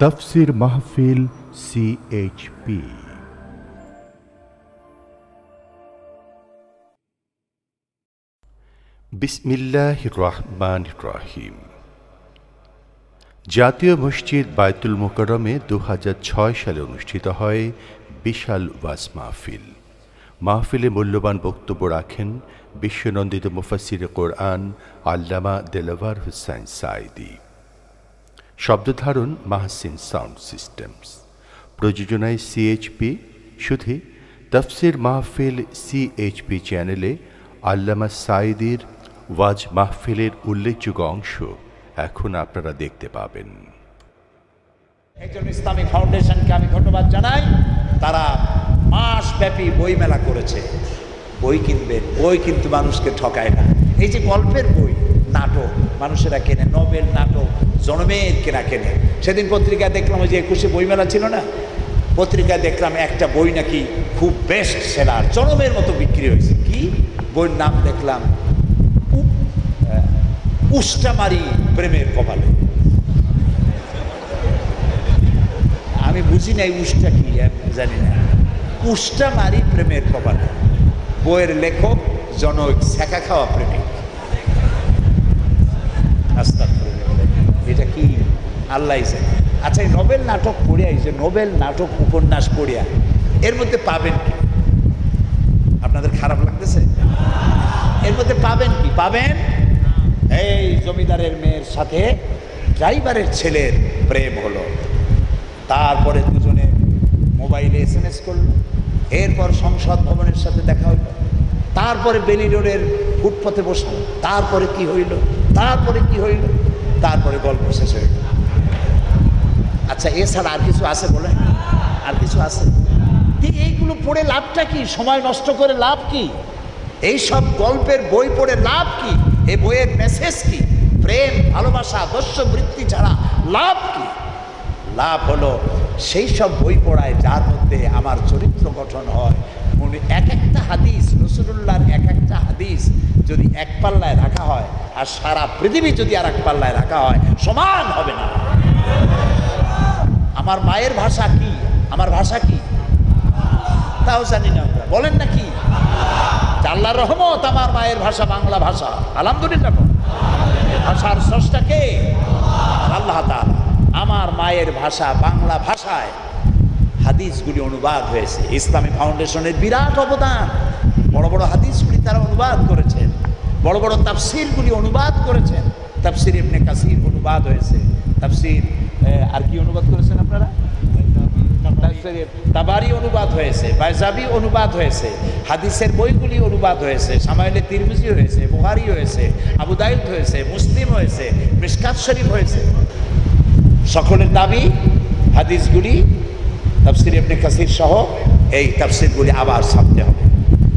তফসির মাহফিল সিএইচপি বিসমিল্লাহ রহমান রহিম। জাতীয় মসজিদ বায়তুল মোকরমে দু সালে অনুষ্ঠিত হয় বিশাল ওয়াজ মাহফিল। মাহফিলে মূল্যবান বক্তব্য রাখেন বিশ্বনন্দিত মুফাসির কোরআন আল্লামা দেলাভার হুসাইন সাইদি শব্দধারণ মাহসিন সাউন্ড সিস্টেমস। প্রযোজনায় সিএইচপি শুধু তফসির মাহফিল সিএইচপি চ্যানেলে আল্লামা সাইদির ওয়াজ মাহফিলের উল্লেখযোগ্য অংশ এখন আপনারা দেখতে পাবেন। একজন ইসলামিক ফাউন্ডেশনকে আমি ধন্যবাদ জানাই। তারা মাসব্যাপী বই মেলা করেছে। বই কিনবেন বই কিন্তু মানুষকে ঠকায় না। এই যে গল্পের বই নাটক, মানুষেরা কেনে, নবেল নাটক, জনমের কেনা কেনে। সেদিন পত্রিকায় দেখলাম ওই যে একুশে বইমেলা ছিল না? পত্রিকায় দেখলাম একটা বই নাকি খুব বেস্ট সেলার জনমের মতো বিক্রি হয়েছে। কি? বইয়ের নাম দেখলাম উষ্টামারি প্রেমের কপালে। আমি বুঝি নাই উষ্টা কি জানি না। উষ্টা মারি প্রেমের কপালে। বইয়ের লেখক জনক শেখা খাওয়া প্রেমিক। আস্তাগফিরুল্লাহ। এটা কি? আল্লাহ জানে আচ্ছা এই নোবেল নাটক পড়িয়া যে নোবেল নাটক উপন্যাস পড়িয়া, এর মধ্যে পাবেন কি? আপনাদের খারাপ লাগতেছে? এর মধ্যে পাবেন কি? পাবেন? এই জমিদারের মেয়ের সাথে ড্রাইভারের ছেলের প্রেম হলো। তারপরে দুজনে মোবাইলে এস এম এস করল। এরপর সংসদ ভবনের সাথে দেখা হইল। তারপরে বেলি রোডের ফুটপথে বসল। তারপরে কি হইল? তারপরে কি হইল? তারপরে গল্প শেষ হইল। আচ্ছা এছাড়া আর কিছু আছে বলে? আর কিছু আছে? এইগুলো পড়ে লাভটা কি? সময় নষ্ট করে লাভ কি? এই সব গল্পের বই পড়ে লাভ কি? এই বইয়ের মেসেজ কি? প্রেম, ভালোবাসা দস্য বৃত্তি ছাড়া লাভ কি? লাভ হলো সেই সব বই পড়ায় যার মধ্যে আমার চরিত্র গঠন হয় মনে এক একটা হাদিস রসুল্লাহর এক একটা হাদিস যদি এক পাল্লায় রাখা হয়, আর সারা পৃথিবী যদি আর এক পাল্লায় রাখা হয়, সমান হবে না। আমার মায়ের ভাষা কি? আমার ভাষা কি? তাও জানি না আমরা। বলেন না কি? আল্লাহ রহমত আমার মায়ের ভাষা, বাংলা ভাষা। আলহামদুলিল্লাহ। ভাষার স্রষ্টাকে আল্লাহ তাআলা। আমার মায়ের ভাষা বাংলা ভাষায়। হাদিসগুলি অনুবাদ হয়েছে। ইসলামী ফাউন্ডেশনের বিরাট অবদান। বড় বড় হাদিসগুলি তারা অনুবাদ করেছেন। বড় বড় তাফসিরগুলি অনুবাদ করেছেন। তাফসির ইবনে কাসির অনুবাদ হয়েছে। তাফসির আর কি অনুবাদ করেছেন আপনারা? তাবারি অনুবাদ হয়েছে, বাইজাবি অনুবাদ হয়েছে, হাদিসের বইগুলি অনুবাদ হয়েছে, সামাইলে তিরমিজি হয়েছে বুহারি হয়েছে, আবু দাউদ হয়েছে, মুসলিম হয়েছে, মিশকাত শরীফ হয়েছে। সকলের দাবি, হাদিসগুলি তাফসির ইবনে কাসির সহ এই তাফসিরগুলি আবার ছাপতে হবে।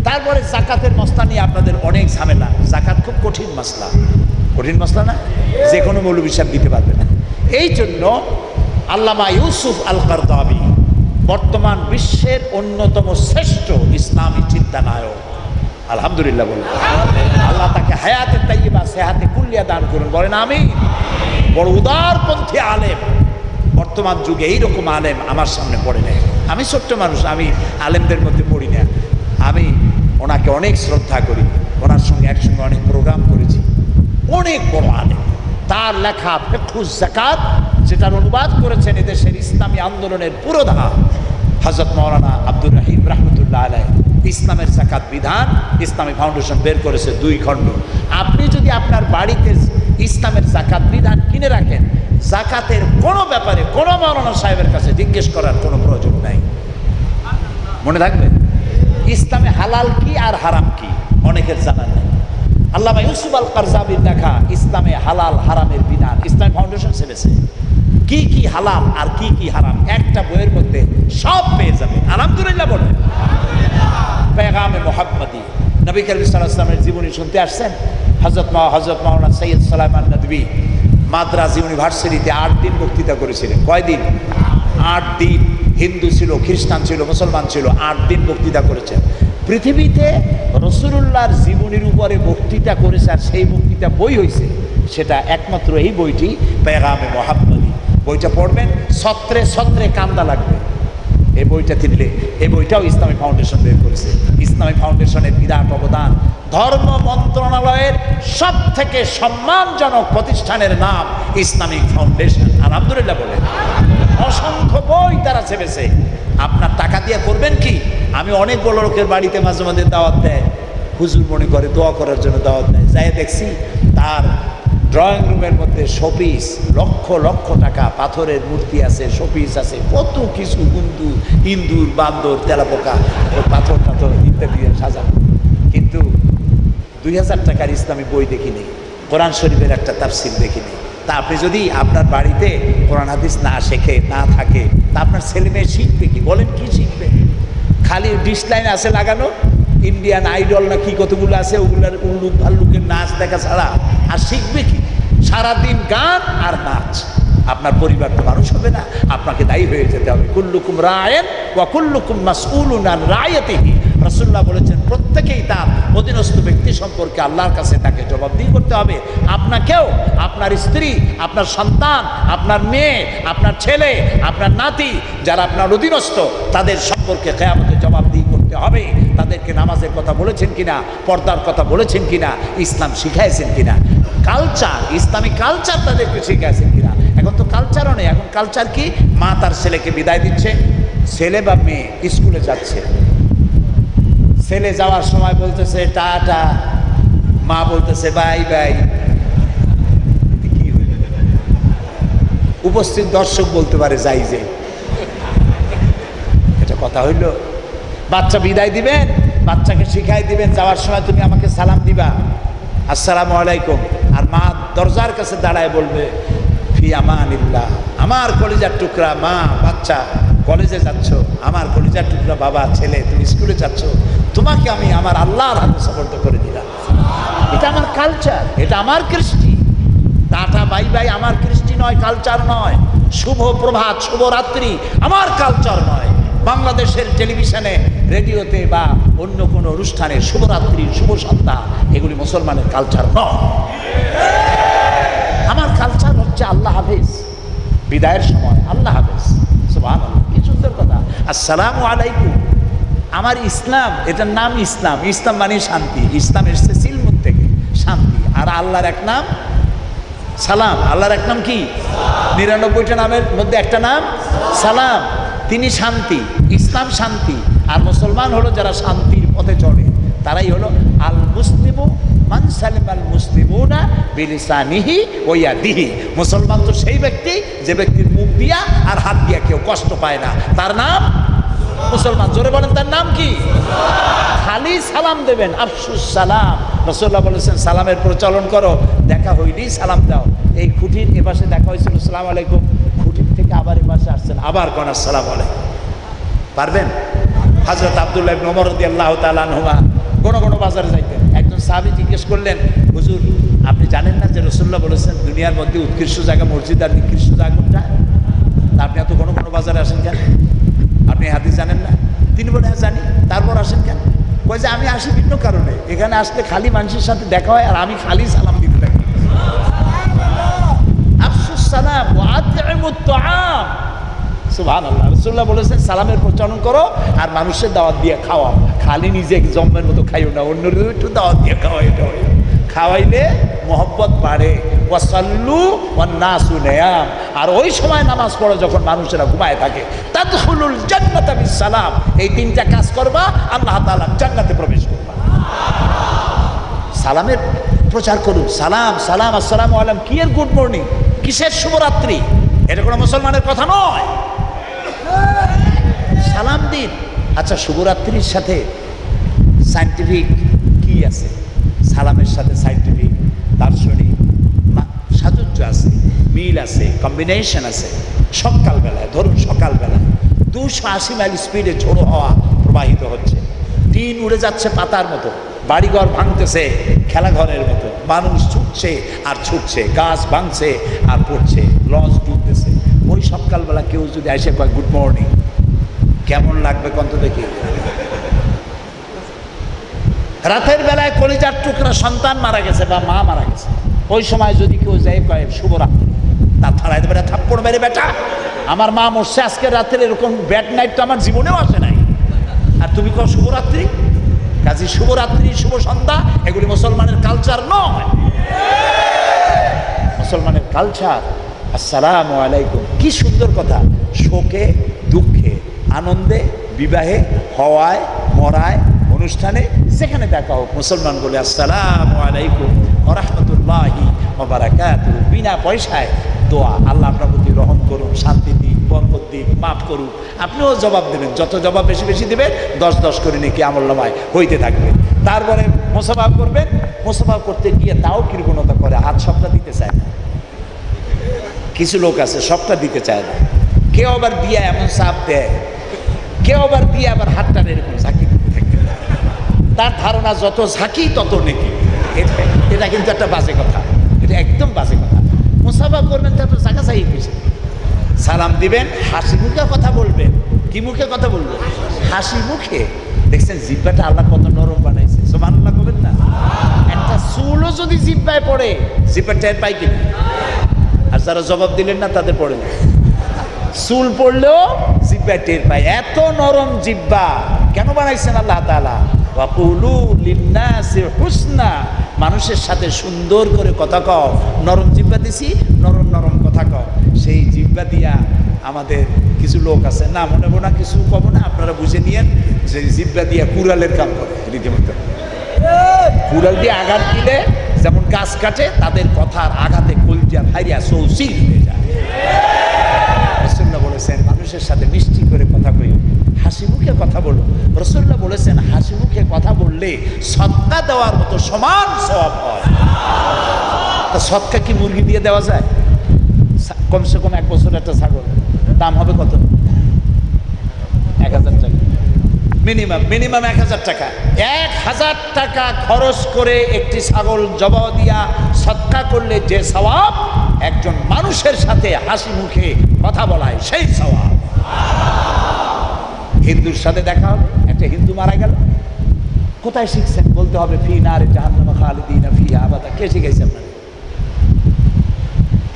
তারপরে জাকাতের মশলা নিয়ে আপনাদের অনেক ঝামেলা। জাকাত খুব কঠিন মশলা কঠিন মশলা না? যে কোনো মৌলবী সাহেব দিতে পারবে না। এই জন্য আল্লামা ইউসুফ আল কারদাবি বর্তমান বিশ্বের অন্যতম শ্রেষ্ঠ ইসলামী চিন্তানায়ক। আলহামদুলিল্লাহ বলুন। আল্লাহ তাকে হায়াতে তাইবা সেহাতে কুল্লিয়া দান করুন। বলেন আমি বড় উদারপন্থী আলেম। বর্তমান যুগে এইরকম আলেম আমার সামনে পড়ে নেই। আমি ছোট্ট মানুষ, আমি আলেমদের মধ্যে পড়ি না। আমি ওনাকে অনেক শ্রদ্ধা করি। ওনার সঙ্গে একসঙ্গে অনেক প্রোগ্রাম করেছি। অনেক বড় আলেম। তার লেখা ফেকুজ জাকাত যেটার অনুবাদ করেছেন এদেশের ইসলামী আন্দোলনের পুরোধা হজরত মৌলানা আব্দুর রাহিম রহমতুল্লাহ আলাই ইসলামের জাকাত বিধান, ইসলামী ফাউন্ডেশন বের করেছে দুই খণ্ড। আপনি যদি আপনার বাড়িতে ইসলামের জাকাত বিধান কিনে রাখেন জাকাতের কোনো ব্যাপারে কোনো মৌলানা সাহেবের কাছে জিজ্ঞেস করার কোনো প্রয়োজন নাই। মনে থাকবে? ইসলামে হালাল কি আর হারাম কি? অনেকের জানা নেই। আল্লামা ইউসুফ আল কারজাবির লেখা, ইসলামে হালাল হারামের বিধান। ইসলাম ফাউন্ডেশন ছেড়েছে। কি কি হালাল আর কি কি হারাম? একটা বইয়ের মধ্যে সব পেয়ে যাবে। আলহামদুলিল্লাহ বলে। পেগামে মোহাম্মদি। নবী করিম সাল্লামের জীবনী শুনতে আসছেন? হজরত মা হজরত মাওলানা সৈয়দ সালামান নদী মাদ্রাজ ইউনিভার্সিটিতে আট দিন বক্তৃতা করেছিলেন। কয়দিন আট দিন। হিন্দু ছিল, খ্রিস্টান ছিল, মুসলমান ছিল, আট দিন বক্তৃতা করেছেন। পৃথিবীতে রসুল্লাহর জীবনীর উপরে বক্তৃতা করেছে আর সেই বক্তৃতা বই হয়েছে সেটা একমাত্র এই বইটি পেগামে মোহাম্মদি। বইটা পড়বেন সত্রে সত্রে কান্দা লাগবে। এই বইটা কিনলে এই বইটাও ইসলামী ফাউন্ডেশন বের করেছে। ইসলামী ফাউন্ডেশনের বিরাট অবদান, ধর্ম মন্ত্রণালয়ের সব থেকে সম্মানজনক প্রতিষ্ঠানের নাম ইসলামিক ফাউন্ডেশন। আলহামদুলিল্লাহ বলে, অসংখ্য বই তারা ছেপেছে। আপনার টাকা দিয়ে করবেন কি? আমি অনেক বড় লোকের বাড়িতে মাঝে মাঝে দাওয়াত দেয়। হুজুর মনে করে দোয়া করার জন্য দাওয়াত দেয়। যাই দেখছি তার ড্রয়িং রুমের মধ্যে শোপিস, লক্ষ লক্ষ টাকা, পাথরের মূর্তি আছে, শোপিস আছে, কত কিছু গুন্দু ইন্দুর, বান্দর, তেলাপোকা পাথর টাথর ইত্যাদি সাজানো কিন্তু দুই হাজার টাকার ইসলামী বই দেখিনি, কোরআন শরীফের একটা তাফসিল দেখিনি। তা আপনি যদি আপনার বাড়িতে কোরআন হাদিস না শেখে, না থাকে, তা আপনার ছেলে মেয়ে শিখবে কি? বলেন কি শিখবে? খালি ডিশ লাইন আছে লাগানো? ইন্ডিয়ান আইডল না কি কতগুলো আছে, ওগুলার উল্লুক ভাল্লুকের নাচ দেখা ছাড়া। আর শিখবে কি? সারাদিন গান আর নাচ। আপনার পরিবার তো মানুষ হবে না, আপনাকে দায়ী হয়ে যেতে হবে। কুল্লুকুম রায়েন ওয়া কুল্লুকুম মাসউলুন আন রায়াতিহি। রাসূলুল্লাহ বলেছেন, প্রত্যেকেই তার অধীনস্থ ব্যক্তি সম্পর্কে আল্লাহর কাছে তাকে জবাবদিহি করতে হবে। আপনাকেও, আপনার স্ত্রী, আপনার সন্তান, আপনার মেয়ে, আপনার ছেলে, আপনার নাতি, যারা আপনার অধীনস্থ, তাদের সম্পর্কে কেয়ামতে জবাবদিহি করতে হবে। তাদেরকে নামাজের কথা বলেছেন কিনা, পর্দার কথা বলেছেন কিনা, ইসলাম শিখাইছেন কিনা কালচার ইসলামী কালচার তাদেরকে শিখাইছেন কিনা? এখন তো কালচারও নেই। এখন কালচার কি? মা তার ছেলেকে বিদায় দিচ্ছে, ছেলে বা মেয়ে স্কুলে যাচ্ছে। ছেলে যাওয়ার সময় বলতেছে, টাটা। মা বলতেছে, বাই বাই। উপস্থিত দর্শক বলতে পারে, যাই যে। এটা কথা হইল। বাচ্চা বিদায় দিবেন, বাচ্চাকে শিখাই দিবেন, যাওয়ার সময় তুমি আমাকে সালাম দিবা। আসসালামু আলাইকুম। মা দরজার কাছে দাঁড়ায় বলবে, ফি আমানিল্লাহ, আমার কলিজার টুকরা মা, বাচ্চা, কলেজে যাচ্ছ, আমার কলিজার টুকরা বাবা, ছেলে, তুমি স্কুলে যাচ্ছ, তোমাকে আমি আমার আল্লাহর হাতে সমর্থ করে দিলাম। এটা আমার কালচার এটা আমার কৃষ্টি। টাটা, বাই বাই, আমার কৃষ্টি নয় কালচার নয়। শুভ প্রভাত শুভরাত্রি আমার কালচার নয়। বাংলাদেশের টেলিভিশনে, রেডিওতে বা অন্য কোনো অনুষ্ঠানে শুভরাত্রি শুভ সন্ধ্যা এগুলি মুসলমানের কালচার নয়। আমার কালচার হচ্ছে আল্লাহ হাফিজ। বিদায়ের সময় আল্লাহ হাফিজ। সুবহান কি সুন্দর কথা। আসসালামু আলাইকুম। আমার ইসলাম, এটার নাম ইসলাম। ইসলাম মানে শান্তি। ইসলাম এসছে সিলমুন থেকে। শান্তি। আর আল্লাহর এক নাম? সালাম। আল্লাহর এক নাম কি? নিরানব্বইটা নামের মধ্যে একটা নাম? সালাম। তিনি শান্তি। ইসলাম শান্তি। আর মুসলমান হলো যারা শান্তির পথে চলে তারাই হলো আল মুসলিম মান সালিম আল মুসলিমুনা বিলিসানিহি ওয়া দিহি মুসলমান তো সেই ব্যক্তি, যে ব্যক্তির মুখ দিয়া আর হাত দিয়া কেউ কষ্ট পায় না। তার নাম? মুসলমান। জোরে বলেন, তার নাম কি? খালি সালাম দেবেন। আফসুস সালাম। রসল্লাহ বলেছেন, সালামের প্রচলন করো। দেখা হইলেই সালাম দাও। এই খুঁটির এপাশে দেখা হয়েছিল, সালাম আলাইকুম। খুঁটির থেকে আবার এপাশে আসছেন, আবার কোন সালাম আলাইকুম। পারবেন? হাজরত আবদুল্লাহ নমরদি আল্লাহ তালুমা কোনো কোনো বাজারে যাইতেন একজন সাহাবি জিজ্ঞেস করলেন, হুজুর, আপনি জানেন না যে রসুল্লাহ বলেছেন, দুনিয়ার মধ্যে উৎকৃষ্ট জায়গা মসজিদ আর নিকৃষ্ট জায়গা কোনটা? তা আপনি এত কোনো কোনো বাজারে আসেন কেন? আপনি হাদিস জানেন না? তিনি বলে হ্যাঁ জানি। তারপর আসেন কেন? কই যে, আমি আসি ভিন্ন কারণে। এখানে আসলে খালি মানুষের সাথে দেখা হয় আর আমি খালি সালাম দিতে থাকি। আফসুস সালাম সুবহানাল্লাহ। রাসূলুল্লাহ বলেছেন, সালামের প্রচলন করো আর মানুষের দাওয়াত দিয়ে খাওয়াও। খালি নিজে জম্মের মতো খাইও না অন্যদের একটু দাওয়াত দিয়ে খাওয়াই হয়। খাওয়াইলে মোহব্বত বাড়ে। ওয়াসাল্লু ওয়ান্নাসু নেয়াম। আর ওই সময় নামাজ পড়ে যখন মানুষেরা ঘুমায় থাকে। তাদখুলুল জান্নাতা বিসালাম এই তিনটা কাজ করবা, আল্লাহ তাআলা জান্নাতে প্রবেশ করবা। সালামের প্রচার করুন। সালাম সালাম, আসসালামু আলাইকুম। কি এর গুড মর্নিং? কিসের শুভরাত্রি? এটা কোনো মুসলমানের কথা নয়। সালাম দিন। আচ্ছা শুভরাত্রির সাথে সাইন্টিফিক কি আছে? সালামের সাথে সাইন্টিফিক দার্শনিক সাজুজ্য আছে, মিল আছে কম্বিনেশন আছে। সকালবেলায়, ধরুন সকালবেলায় দুশো আশি মাইল স্পিডে ঝোড়ো হওয়া প্রবাহিত হচ্ছে। টিন উড়ে যাচ্ছে পাতার মতো, বাড়িঘর ভাঙতেছে, খেলাঘরের মতো। মানুষ ছুটছে আর ছুটছে, গাছ ভাঙছে আর পড়ছে লঞ্চ ডুবতেছে। ওই সকালবেলা কেউ যদি এসে কয় গুড মর্নিং কেমন লাগবে কন্ত দেখি। রাতের বেলায় কলিজার টুকরা সন্তান মারা গেছে বা মা মারা গেছে। ওই সময় যদি কেউ যাই কয় শুভরাত্রি তার থালায় দেবে থাপ্পড় মেরে বেটা। আমার মা মরছে আজকে রাতের এরকম ব্যাড নাইট তো আমার জীবনেও আসে নাই। আর তুমি কো শুভরাত্রি কাজী শুভরাত্রি শুভ সন্ধ্যা, এগুলি মুসলমানের কালচার নয়। মুসলমানের কালচার আসসালামু আলাইকুম। কি সুন্দর কথা। শোকে আনন্দে, বিবাহে, হওয়ায়, মরায়, অনুষ্ঠানে, যেখানে দেখা হোক। মুসলমান বলে, আসসালামু আলাইকুম রহমতুল্লাহি বিনা পয়সায় দোয়া। আল্লাহ আপনার প্রতি রহম করুন, শান্তি দিক, বরকত দিক, মাফ করুন আপনিও জবাব দেবেন। যত জবাব বেশি বেশি দেবেন, দশ দশ করে নাকি আমল্লামায় হইতে থাকবে। তারপরে মোসাফা করবেন। মোসাফা করতে গিয়ে তাও কৃপণতা করে, হাত সবটা দিতে চায় না। কিছু লোক আছে, সবটা দিতে চায় না। কেউ আবার দিয়ে এমন চাপ দেয় কেউ আবার দিয়ে আবার হাতটা এরকম ঝাঁকি দিতে থাকে। তার ধারণা যত ঝাঁকি তত নেকি। এটা- কিন্তু একটা বাজে কথা। এটা একদম বাজে কথা। মুসাফা করবেন, তারপর জায়গা চাই কিছু সালাম দিবেন, হাসি মুখে কথা বলবেন। কি মুখে কথা বলবেন? হাসি মুখে। দেখছেন, জিব্বাটা আল্লাহ কত নরম বানাইছে। সোমান আল্লাহ করবেন না? একটা চুলও যদি জিব্বায় পড়ে জিব্বা টের পাই কিনা আর যারা জবাব দিলেন না, তাদের পড়ে চুল পড়লেও জিব্বা টের পায় এত নরম জিব্বা। কেন বানাইছেন আল্লাহ লিন্নাসি হুসনা। মানুষের সাথে সুন্দর করে কথা কও। নরম জিব্বা দিছি, নরম নরম কথা কও। সেই জিব্বা দিয়া আমাদের কিছু লোক আছে। না, মনে না, কিছু কব না, আপনারা বুঝে নিয়েন যে জিব্বা দিয়া কুড়ালের কাম করে। রীতিমতো। কুড়াল দিয়ে আঘাত দিলে যেমন গাছ কাটে, তাদের কথার আঘাতে কলজা ভাইয়া সৌসিল হয়ে যায়। মানুষের সাথে মিষ্টি করে কথা কই হাসি মুখে কথা বলো। রসুল্লাহ বলেছেন, হাসি মুখে কথা বললে সৎকা দেওয়ার মতো সমান সব হয়। তা সৎকা কি মুরগি দিয়ে দেওয়া যায়? কমসে কম এক বছর একটা ছাগল। দাম হবে কত? এক হাজার টাকা। মিনিমাম মিনিমাম এক হাজার টাকা। এক হাজার টাকা খরচ করে একটি ছাগল জবাব দিয়া সৎকা করলে যে সওয়াব, একজন মানুষের সাথে হাসি মুখে কথা বলায়, সেই সওয়াব। হিন্দুর সাথে দেখা হবে, একটা হিন্দু মারা গেল। কোথায় শিখছেন? বলতে হবে, ফি নারে জাহান্নামা খালিদিনা ফি আবাদা। কে শিখেছে আপনার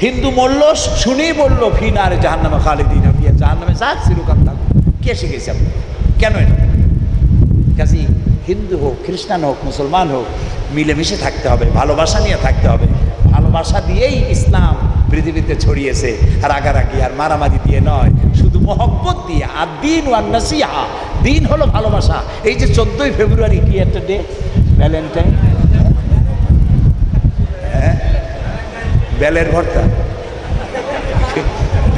হিন্দু মরল, শুনেই বলল, ফি নারে জাহান্নামা খালিদিনা ফিয়া জাহান্নামে যাক চিরকাল থাকুক কে শিখেছে আপনার কেন এটা? কাজী, হিন্দু হোক, খ্রিস্টান হোক, মুসলমান হোক, মিলেমিশে থাকতে হবে, ভালোবাসা নিয়ে থাকতে হবে। ভালোবাসা দিয়েই ইসলাম পৃথিবীতে ছড়িয়েছে, রাগারাগি আর মারামারি দিয়ে নয়। শুধু মহব্বত দিয়ে, আর দিন ওয়ান নাসিহা। দিন হলো ভালোবাসা। এই যে চোদ্দোই ফেব্রুয়ারি, কি একটা ডে ভ্যালেন্টাইন হ্যাঁ? ভর্তা।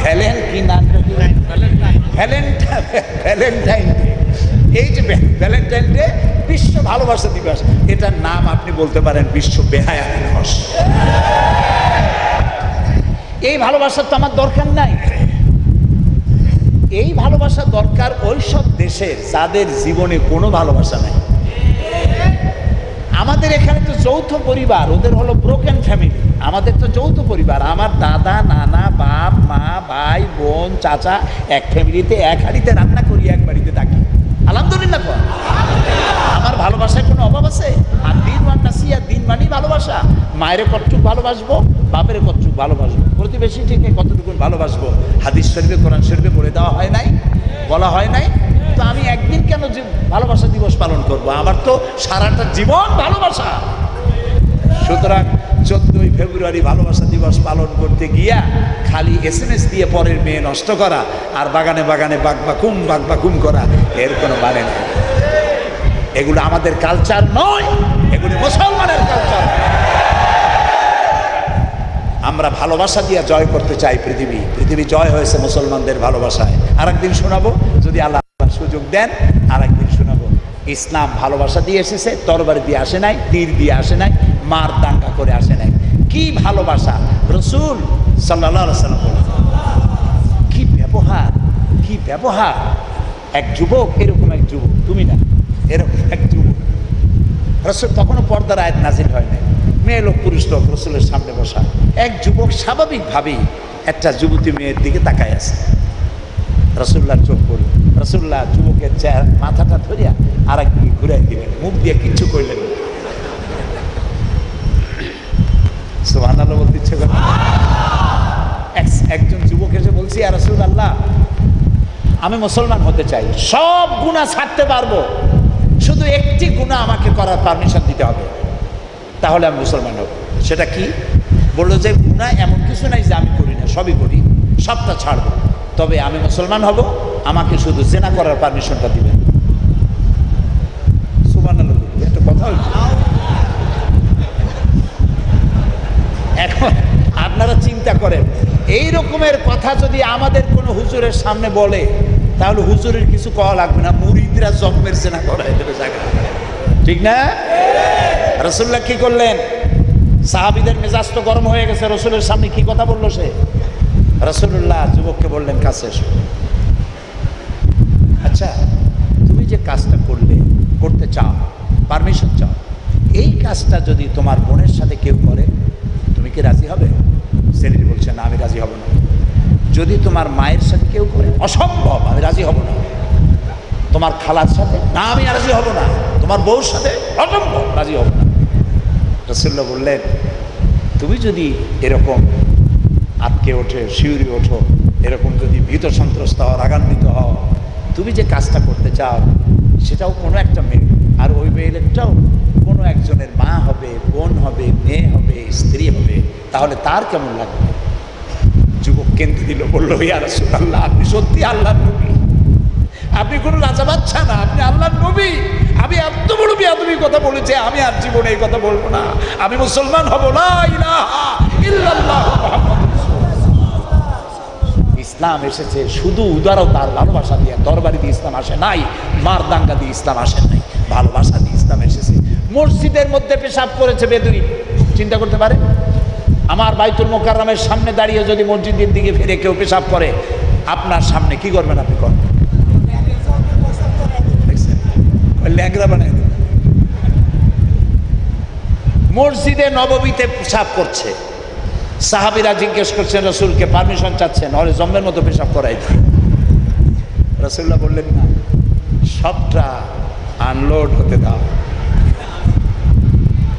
ভ্যালেন কি ভ্যালেন্টাইন ডে। এই যে ভ্যালেন্টাইন ডে, বিশ্ব ভালোবাসা দিবস। এটার নাম আপনি বলতে পারেন বিশ্ব বেহায়া দিবস। এই ভালোবাসার তো আমার দরকার নাই। এই ভালোবাসা দরকার ওই সব দেশের যাদের জীবনে কোনো ভালোবাসা নাই। আমাদের এখানে তো যৌথ পরিবার, ওদের হলো ব্রোকেন ফ্যামিলি আমাদের তো যৌথ পরিবার, আমার দাদা, নানা, বাপ, মা, ভাই, বোন, চাচা, এক ফ্যামিলিতে, এক হাড়িতে রান্না করি, এক বাড়িতে থাকি। আলহামদুলিল্লাহ। আমার ভালোবাসায় কোনো অভাব আছে? আর দিন ওয়ান নাসিয়া দিন মানি ভালোবাসা। মায়ের কতটুক ভালোবাসবো, বাপের কতটুক ভালোবাসবো? প্রতিবেশী থেকে কতটুকু ভালোবাসবো। হাদিস শরীফে, কোরআন শরীফে বলে দেওয়া হয় নাই, বলা হয় নাই। তো আমি একদিন কেন যে ভালোবাসা দিবস পালন করব? আমার তো সারাটা জীবন ভালোবাসা। সুতরাং চোদ্দই ফেব্রুয়ারি ভালোবাসা দিবস পালন করতে গিয়া খালি এস এম এস দিয়ে পরের মেয়ে নষ্ট করা আর বাগানে বাগানে বাগবাকুম বাগবাকুম করা, এর কোনো মানে নেই। এগুলো আমাদের কালচার নয়, এগুলো মুসলমানের কালচার আমরা ভালোবাসা দিয়ে জয় করতে চাই পৃথিবী। পৃথিবী জয় হয়েছে মুসলমানদের ভালোবাসায়। আর একদিন শোনাবো, যদি আল্লাহ সুযোগ দেন আর একদিন শোনাবো। ইসলাম ভালোবাসা দিয়ে এসেছে তরবারি দিয়ে আসে নাই, তীর দিয়ে আসে নাই, মার দাঙ্গা করে আসে নাই। কি ভালোবাসা? রসুল সাল্লাহ কি ব্যবহার কি ব্যবহার? এক যুবক, এরকম এক যুবক, তুমি না, এরকম এক যুবক। রসুল তখনও পর্দার আয়াত নাজিল হয় নাই। মেয়ে লোক পুরুষ লোক রসুলের সামনে বসা। এক যুবক স্বাভাবিকভাবেই একটা যুবতী মেয়ের দিকে তাকায় আছে। রসুল্লার চোখ পড়ল। রসুল্লাহ যুবকের চেয়ার মাথাটা ধরিয়া আর একদিকে ঘুরাই দিলেন। মুখ দিয়ে কিচ্ছু করলেন না। সুবহানাল্লাহ বলতে ইচ্ছে করে না? এক- একজন যুবকের আমি মুসলমান হতে চাই। সব গুণা ছাড়তে পারব। শুধু একটি গুণা আমাকে করার পারমিশন দিতে হবে। তাহলে আমি মুসলমান হব। সেটা কি? বলল যে গুণা এমন কিছু নাই যে আমি করি না, সবই করি, সবটা ছাড়বো। তবে আমি মুসলমান হব, আমাকে শুধু জেনা করার পারমিশনটা দিবেন। একটা কথা এখন আপনারা চিন্তা করেন, এই রকমের কথা যদি আমাদের কোনো হুজুরের সামনে বলে, তাহলে হুজুরের কিছু কওয়া লাগবে না, মুরিদরা জন্মের সেনা দেবে জায়গা। ঠিক না? রসুল্লাহ কি করলেন? সাহাবিদের মেজাজ তো গরম হয়ে গেছে, রসুলের সামনে কি কথা বলল সে? রসুল্লাহ যুবককে বললেন, কাছে আচ্ছা তুমি যে কাজটা করলে, করতে চাও পারমিশন চাও, এই কাজটা যদি তোমার বোনের সাথে কেউ করে, তুমি কি রাজি হবে? ছেলেটি বলছে, না, আমি রাজি হব না। যদি তোমার মায়ের সাথে কেউ করে, অসম্ভব, আমি রাজি হব না। তোমার খালার সাথে, না, আমি রাজি হব না। তোমার বউর সাথে, অসম্ভব, রাজি হব না। রসুল্লাহ বললেন, তুমি যদি এরকম আটকে ওঠে, শিউরি ওঠো, এরকম যদি ভীত সন্ত্রস্ত হও রাগান্বিত হও, তুমি যে কাজটা করতে চাও, সেটাও কোনো একটা মেয়ে, আর ওই মেয়েটাও কোনো একজনের মা হবে, বোন হবে, মেয়ে হবে, স্ত্রী হবে, তাহলে তার কেমন লাগবে? যুবক কেন্দ্র দিল, বলল, ইয়া রাসূলুল্লাহ, আপনি সত্যি আল্লাহ আপনি কোনো রাজা বাচ্চা না, আপনি আল্লাহ নবী। আমি এত বড় বিয়াদবি কথা বলেছি, আমি আর জীবনে এই কথা বলব না। আমি মুসলমান হব না। ইসলাম এসেছে শুধু উদারতার ভালোবাসা দিয়ে। দরবারি দিয়ে ইসলাম আসে নাই, মার দাঙ্গা দিয়ে ইসলাম আসে নাই। ভালোবাসা দিয়ে ইসলাম এসেছে। মসজিদের মধ্যে পেশাব করেছে বেদুরি চিন্তা করতে পারে আমার বাইতুল মোকাররমের সামনে দাঁড়িয়ে যদি মসজিদের দিকে ফিরে কেউ পেশাব করে, আপনার সামনে কি করবেন আপনি কর দেখছেন? ওই ল্যাংরা বানায় দেবে। মসজিদে নববীতে পেশাব করছে। সাহাবিরা জিজ্ঞেস করছেন রসুলকে পারমিশন চাচ্ছেন? ওরে জম্মের মতো পেশাব করাই দিই। রসুল্লাহ বললেন না সবটা আনলোড হতে দাও।